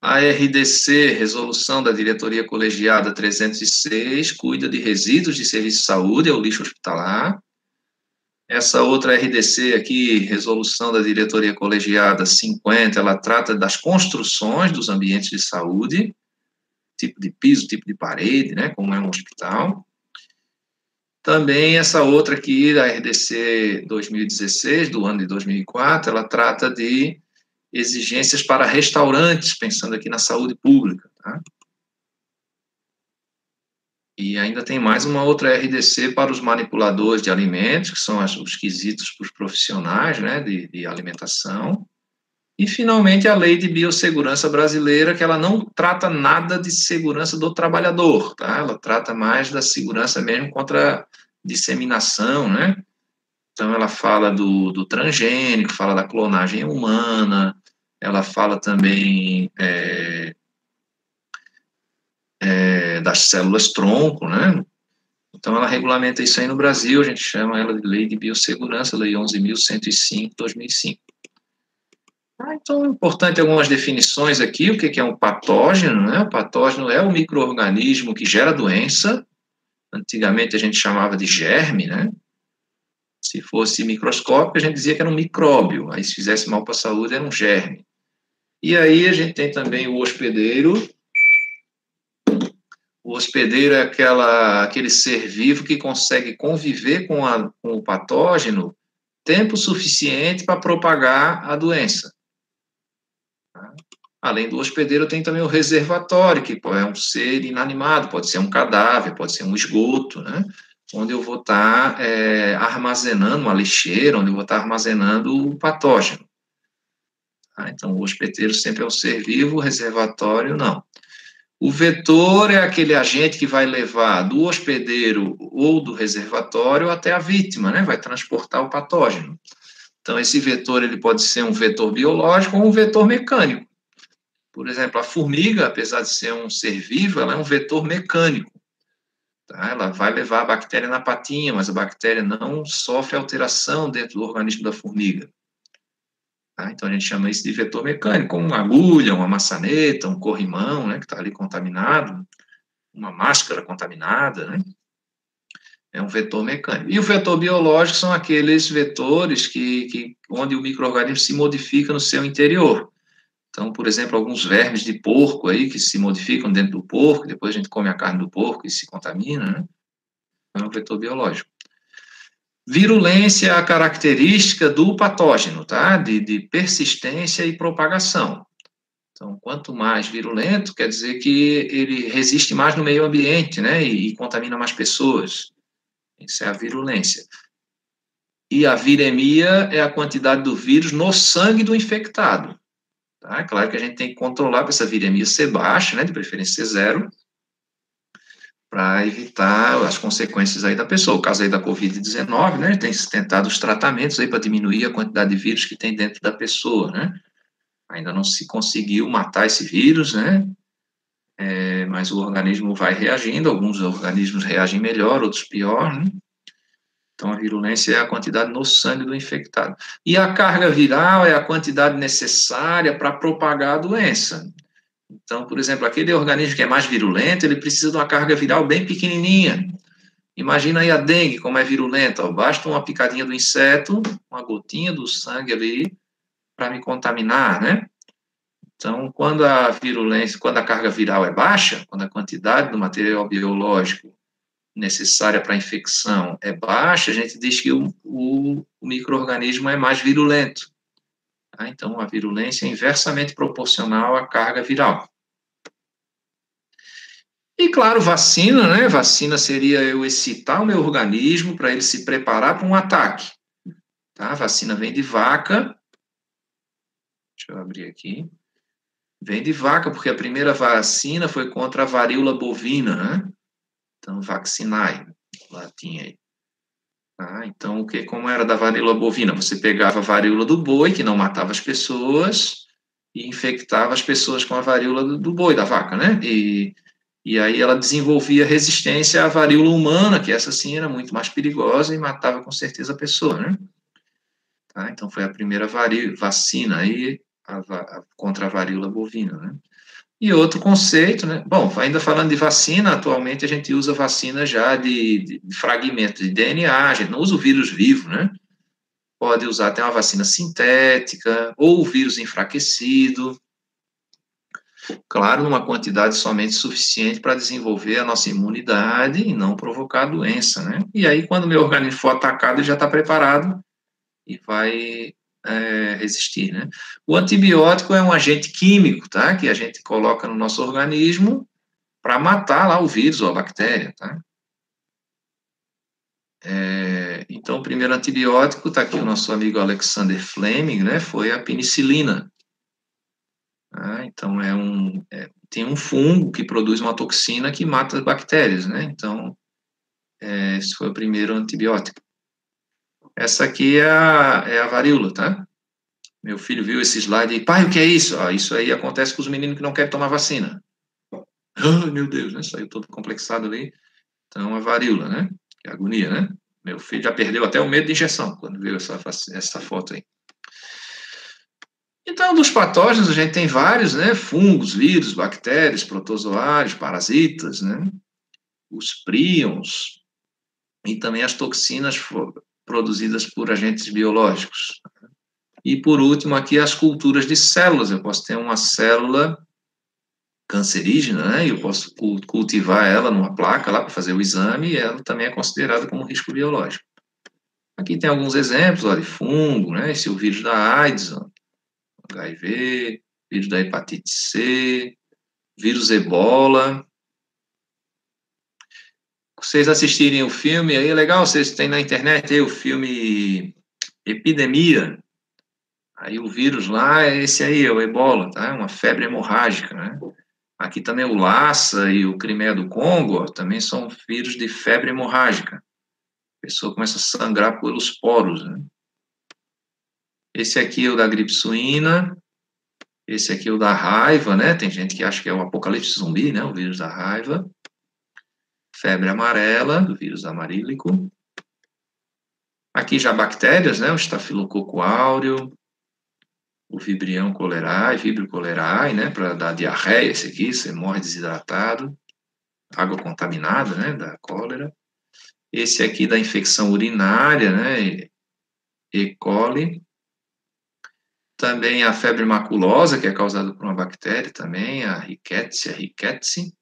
A RDC, resolução da diretoria colegiada 306, cuida de resíduos de serviço de saúde, é o lixo hospitalar. Essa outra RDC aqui, resolução da diretoria colegiada 50, ela trata das construções dos ambientes de saúde tipo de piso, tipo de parede, né, como é um hospital. Também essa outra aqui, da RDC 2016, do ano de 2004, ela trata de exigências para restaurantes, pensando aqui na saúde pública. Tá? E ainda tem mais uma outra RDC para os manipuladores de alimentos, que são os quesitos para os profissionais né, de, de alimentação. E, finalmente, a lei de biossegurança brasileira, que ela não trata nada de segurança do trabalhador, tá? Ela trata mais da segurança mesmo contra a disseminação, né? Então, ela fala do, do transgênico, fala da clonagem humana, ela fala também é, é, das células tronco, né? Então, ela regulamenta isso aí no Brasil, a gente chama ela de Lei de Biossegurança, Lei 11.105, 2005. Ah, então, é importante algumas definições aqui, o que é um patógeno, né? O patógeno é o microorganismo que gera doença, antigamente a gente chamava de germe, né? Se fosse microscópio, a gente dizia que era um micróbio, aí se fizesse mal para a saúde, era um germe. E aí a gente tem também o hospedeiro. O hospedeiro é aquela, aquele ser vivo que consegue conviver com, a, com o patógeno tempo suficiente para propagar a doença. Além do hospedeiro, tem também o reservatório, que é um ser inanimado, pode ser um cadáver, pode ser um esgoto, né? onde eu vou estar é, armazenando uma lixeira, onde eu vou estar armazenando o patógeno. Tá? Então, o hospedeiro sempre é um ser vivo, o reservatório não. O vetor é aquele agente que vai levar do hospedeiro ou do reservatório até a vítima, né? Vai transportar o patógeno. Então, esse vetor ele pode ser um vetor biológico ou um vetor mecânico. Por exemplo, a formiga, apesar de ser um ser vivo, ela é um vetor mecânico. Tá? Ela vai levar a bactéria na patinha, mas a bactéria não sofre alteração dentro do organismo da formiga. Tá? Então, a gente chama isso de vetor mecânico, como uma agulha, uma maçaneta, um corrimão, né, que está ali contaminado, uma máscara contaminada, né? É um vetor mecânico. E o vetor biológico são aqueles vetores que, que onde o microorganismo se modifica no seu interior. Então, por exemplo, alguns vermes de porco aí que se modificam dentro do porco, depois a gente come a carne do porco e se contamina, né? É um vetor biológico. Virulência é a característica do patógeno, tá? De, de persistência e propagação. Então, quanto mais virulento, quer dizer que ele resiste mais no meio ambiente, né? E, e contamina mais pessoas. Isso é a virulência. E a viremia é a quantidade do vírus no sangue do infectado. Tá? Claro que a gente tem que controlar para essa viremia ser baixa, né? De preferência ser zero para evitar as consequências aí da pessoa. O caso aí da Covid-19, né, tem tentado os tratamentos aí para diminuir a quantidade de vírus que tem dentro da pessoa, né? Ainda não se conseguiu matar esse vírus, né? É, mas o organismo vai reagindo, alguns organismos reagem melhor, outros pior, né? Então, a virulência é a quantidade no sangue do infectado. E a carga viral é a quantidade necessária para propagar a doença. Então, por exemplo, aquele organismo que é mais virulento, ele precisa de uma carga viral bem pequenininha. Imagina aí a dengue, como é virulenta. Basta uma picadinha do inseto, uma gotinha do sangue ali, para me contaminar, né? Então, quando a virulência, quando a carga viral é baixa, quando a quantidade do material biológico necessária para a infecção é baixa, a gente diz que o, o, o microorganismo é mais virulento. Tá? Então, a virulência é inversamente proporcional à carga viral. E, claro, vacina, né? Vacina seria eu excitar o meu organismo para ele se preparar para um ataque. Tá? A vacina vem de vaca. Deixa eu abrir aqui. Vem de vaca, porque a primeira vacina foi contra a varíola bovina, né? Então, vaccinai, latim aí. Ah, então, o que, como era da varíola bovina? Você pegava a varíola do boi, que não matava as pessoas, e infectava as pessoas com a varíola do, do boi, da vaca, né? E, e aí ela desenvolvia resistência à varíola humana, que essa sim era muito mais perigosa e matava com certeza a pessoa, né? Tá? Então, foi a primeira vacina aí a, a, contra a varíola bovina, né? E outro conceito, né? Bom, ainda falando de vacina, atualmente a gente usa vacina já de, de fragmentos de DNA, a gente não usa o vírus vivo, né? Pode usar até uma vacina sintética ou o vírus enfraquecido. Claro, numa quantidade somente suficiente para desenvolver a nossa imunidade e não provocar doença, né? E aí, quando o meu organismo for atacado, ele já está preparado e vai é, resistir, né? O antibiótico é um agente químico, tá? Que a gente coloca no nosso organismo para matar lá o vírus ou a bactéria, tá? É, então, o primeiro antibiótico, está aqui o nosso amigo Alexander Fleming, né? Foi a penicilina. Ah, então, é um, é, tem um fungo que produz uma toxina que mata as bactérias, né? Então, é, esse foi o primeiro antibiótico. Essa aqui é a, é a varíola, tá? Meu filho viu esse slide e, pai, o que é isso? Ah, isso aí acontece com os meninos que não querem tomar vacina. Oh, meu Deus, né? Saiu todo complexado ali. Então, a varíola, né? Que agonia, né? Meu filho já perdeu até o medo de injeção quando viu essa, essa foto aí. Então, dos patógenos, a gente tem vários, né? Fungos, vírus, bactérias, protozoários, parasitas, né? Os príons e também as toxinas produzidas por agentes biológicos. E, por último, aqui as culturas de células. Eu posso ter uma célula cancerígena, né? Eu posso cultivar ela numa placa lá para fazer o exame e ela também é considerada como risco biológico. Aqui tem alguns exemplos, de fungo, né? Esse é o vírus da AIDS, ó, HIV, vírus da hepatite C, vírus ebola. Vocês assistirem o filme, aí é legal, vocês têm na internet aí o filme Epidemia. Aí o vírus lá é esse aí, é o ebola, tá? Uma febre hemorrágica, né? Aqui também o Lassa e o Crimeia do Congo também são vírus de febre hemorrágica. A pessoa começa a sangrar pelos poros. Né? Esse aqui é o da gripe suína. Esse aqui é o da raiva, né? Tem gente que acha que é o apocalipse zumbi, né? O vírus da raiva. Febre amarela, do vírus amarílico. Aqui já bactérias, né? O estafilococo áureo, o Vibrião cholerae, Vibrio cholerae, né, para dar diarreia, esse aqui, você morre desidratado, água contaminada, né, da cólera. Esse aqui da infecção urinária, né, E. coli. Também a febre maculosa, que é causada por uma bactéria também, a Rickettsia rickettsii.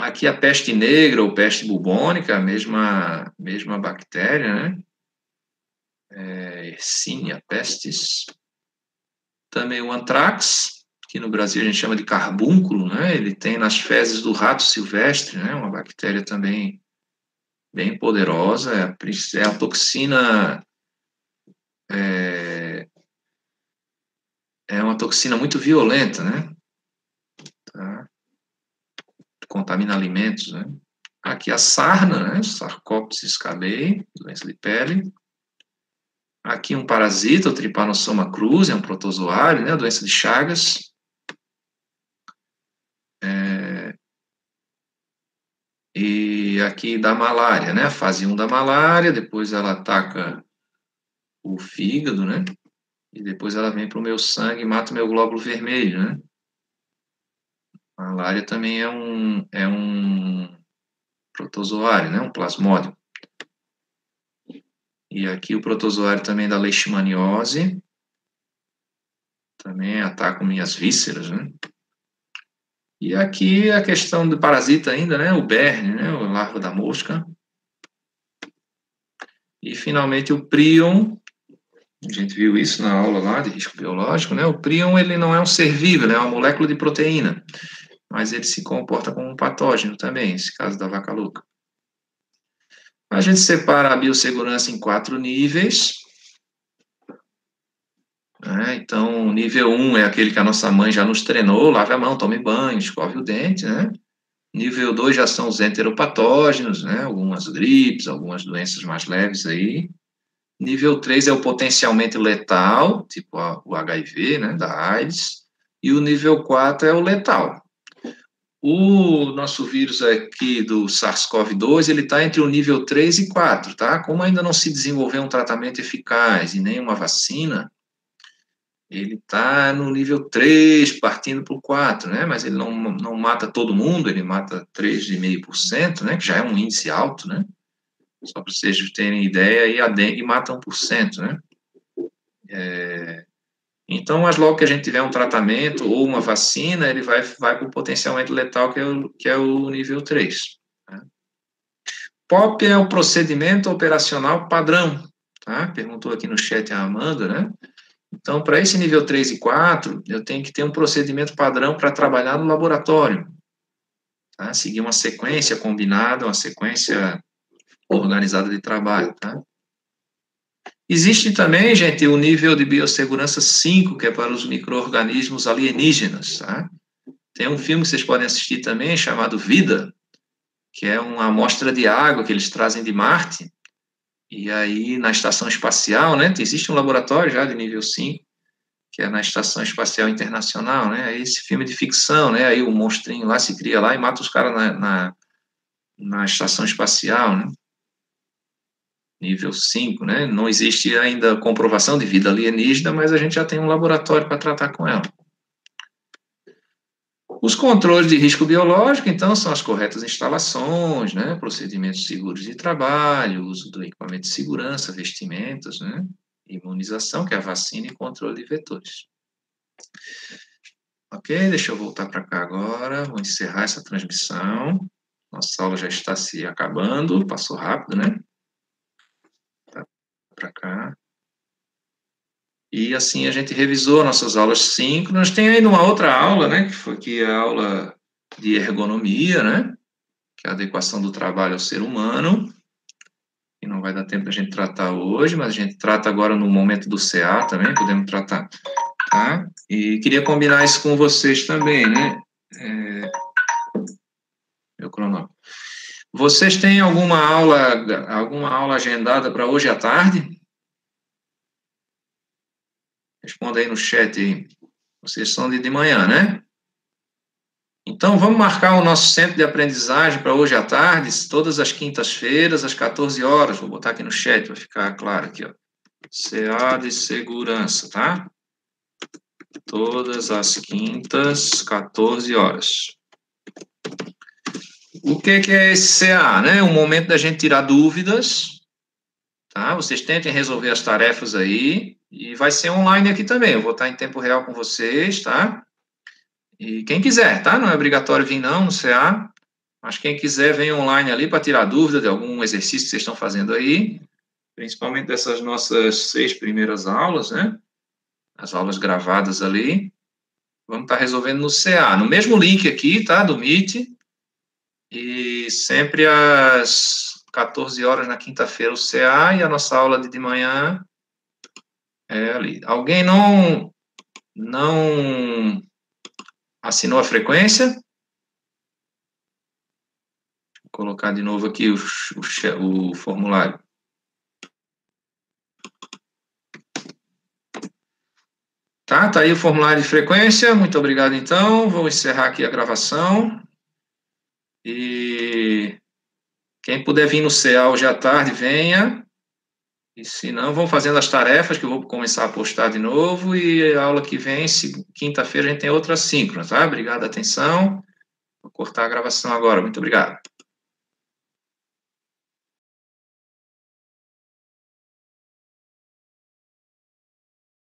Aqui a peste negra ou peste bubônica, a mesma, mesma bactéria, né? É, pestis também o antrax, que no Brasil a gente chama de carbúnculo, né? Ele tem nas fezes do rato silvestre, né? Uma bactéria também bem poderosa, é a, é a toxina é, é, uma toxina muito violenta, né? Tá? Contamina alimentos, né? Aqui a sarna, né? Sarcopsis cabei, doença de pele. Aqui um parasita, o Trypanosoma cruzi, é um protozoário, né, doença de Chagas. É, e aqui da malária, né, a fase 1 da malária, depois ela ataca o fígado, né, e depois ela vem para o meu sangue e mata o meu glóbulo vermelho, né. A malária também é um, é um protozoário, né, um plasmódio. E aqui o protozoário também da leishmaniose, também ataca minhas vísceras, né? E aqui a questão do parasita ainda, né? O berne, né? O larva da mosca. E finalmente o prion, a gente viu isso na aula lá de risco biológico, né? O prion ele não é um ser vivo, ele é uma molécula de proteína, mas ele se comporta como um patógeno também, nesse caso da vaca louca. A gente separa a biossegurança em quatro níveis. Né? Então, o nível 1 um é aquele que a nossa mãe já nos treinou, lave a mão, tome banho, escove o dente, né? Nível 2 já são os enteropatógenos, né? Algumas gripes, algumas doenças mais leves aí. Nível 3 é o potencialmente letal, tipo o HIV, né, da AIDS. E o nível 4 é o letal, o nosso vírus aqui do SARS-CoV-2, ele está entre o nível 3 e 4, tá? Como ainda não se desenvolveu um tratamento eficaz e nem uma vacina, ele está no nível 3, partindo para o 4, né? Mas ele não, não mata todo mundo, ele mata 3,5%, né? Que já é um índice alto, né? Só para vocês terem ideia, e a dengue mata 1%, né? É, então, mas logo que a gente tiver um tratamento ou uma vacina, ele vai, vai para o potencialmente letal, que é o, que é o nível 3. Né? POP é o procedimento operacional padrão, tá? Perguntou aqui no chat a Amanda, né? Então, para esse nível 3 e 4, eu tenho que ter um procedimento padrão para trabalhar no laboratório. Tá? Seguir uma sequência combinada, uma sequência organizada de trabalho, tá? Existe também, gente, o nível de biossegurança 5, que é para os micro-organismos alienígenas. Tá? Tem um filme que vocês podem assistir também, chamado Vida, que é uma amostra de água que eles trazem de Marte. E aí, na estação espacial, né, existe um laboratório já de nível 5, que é na Estação Espacial Internacional, né? Esse filme de ficção, né? Aí o monstrinho lá se cria lá e mata os caras na, na, na, Estação Espacial, né? Nível 5, né? Não existe ainda comprovação de vida alienígena, mas a gente já tem um laboratório para tratar com ela. Os controles de risco biológico, então, são as corretas instalações, né, procedimentos seguros de trabalho, uso do equipamento de segurança, vestimentas, né, imunização, que é a vacina e controle de vetores. Ok, deixa eu voltar para cá agora, vou encerrar essa transmissão. Nossa aula já está se acabando, passou rápido, né? Para cá. E assim a gente revisou nossas aulas síncronas. Tem ainda uma outra aula, né, que foi que é a aula de ergonomia, né, que é a adequação do trabalho ao ser humano. E não vai dar tempo a gente tratar hoje, mas a gente trata agora no momento do CA também, podemos tratar, tá? E queria combinar isso com vocês também, né? É... Meu cronômetro. Vocês têm alguma aula, alguma aula agendada para hoje à tarde? Responda aí no chat. Vocês são de, de manhã, né? Então, vamos marcar o nosso centro de aprendizagem para hoje à tarde, todas as quintas-feiras, às 14 horas. Vou botar aqui no chat, vai ficar claro aqui, ó. CA de segurança, tá? Todas as quintas, 14 horas. O que, que é esse CA, né? Um momento da gente tirar dúvidas, tá? Vocês tentem resolver as tarefas aí, e vai ser online aqui também. Eu vou estar em tempo real com vocês, tá? E quem quiser, tá? Não é obrigatório vir não no CA, mas quem quiser vem online ali para tirar dúvida de algum exercício que vocês estão fazendo aí, principalmente dessas nossas seis primeiras aulas, né? As aulas gravadas ali. Vamos estar resolvendo no CA, no mesmo link aqui, tá? Do Meet. E sempre às 14 horas na quinta-feira o CA e a nossa aula de, de manhã é ali. Alguém não não assinou a frequência? Vou colocar de novo aqui o, o, o formulário. Tá, tá aí o formulário de frequência. Muito obrigado, então. Vou encerrar aqui a gravação. E quem puder vir no CA hoje à tarde, venha. E se não, vão fazendo as tarefas que eu vou começar a postar de novo. E a aula que vem, quinta-feira, a gente tem outra síncrona, tá? Obrigado, atenção. Vou cortar a gravação agora. Muito obrigado.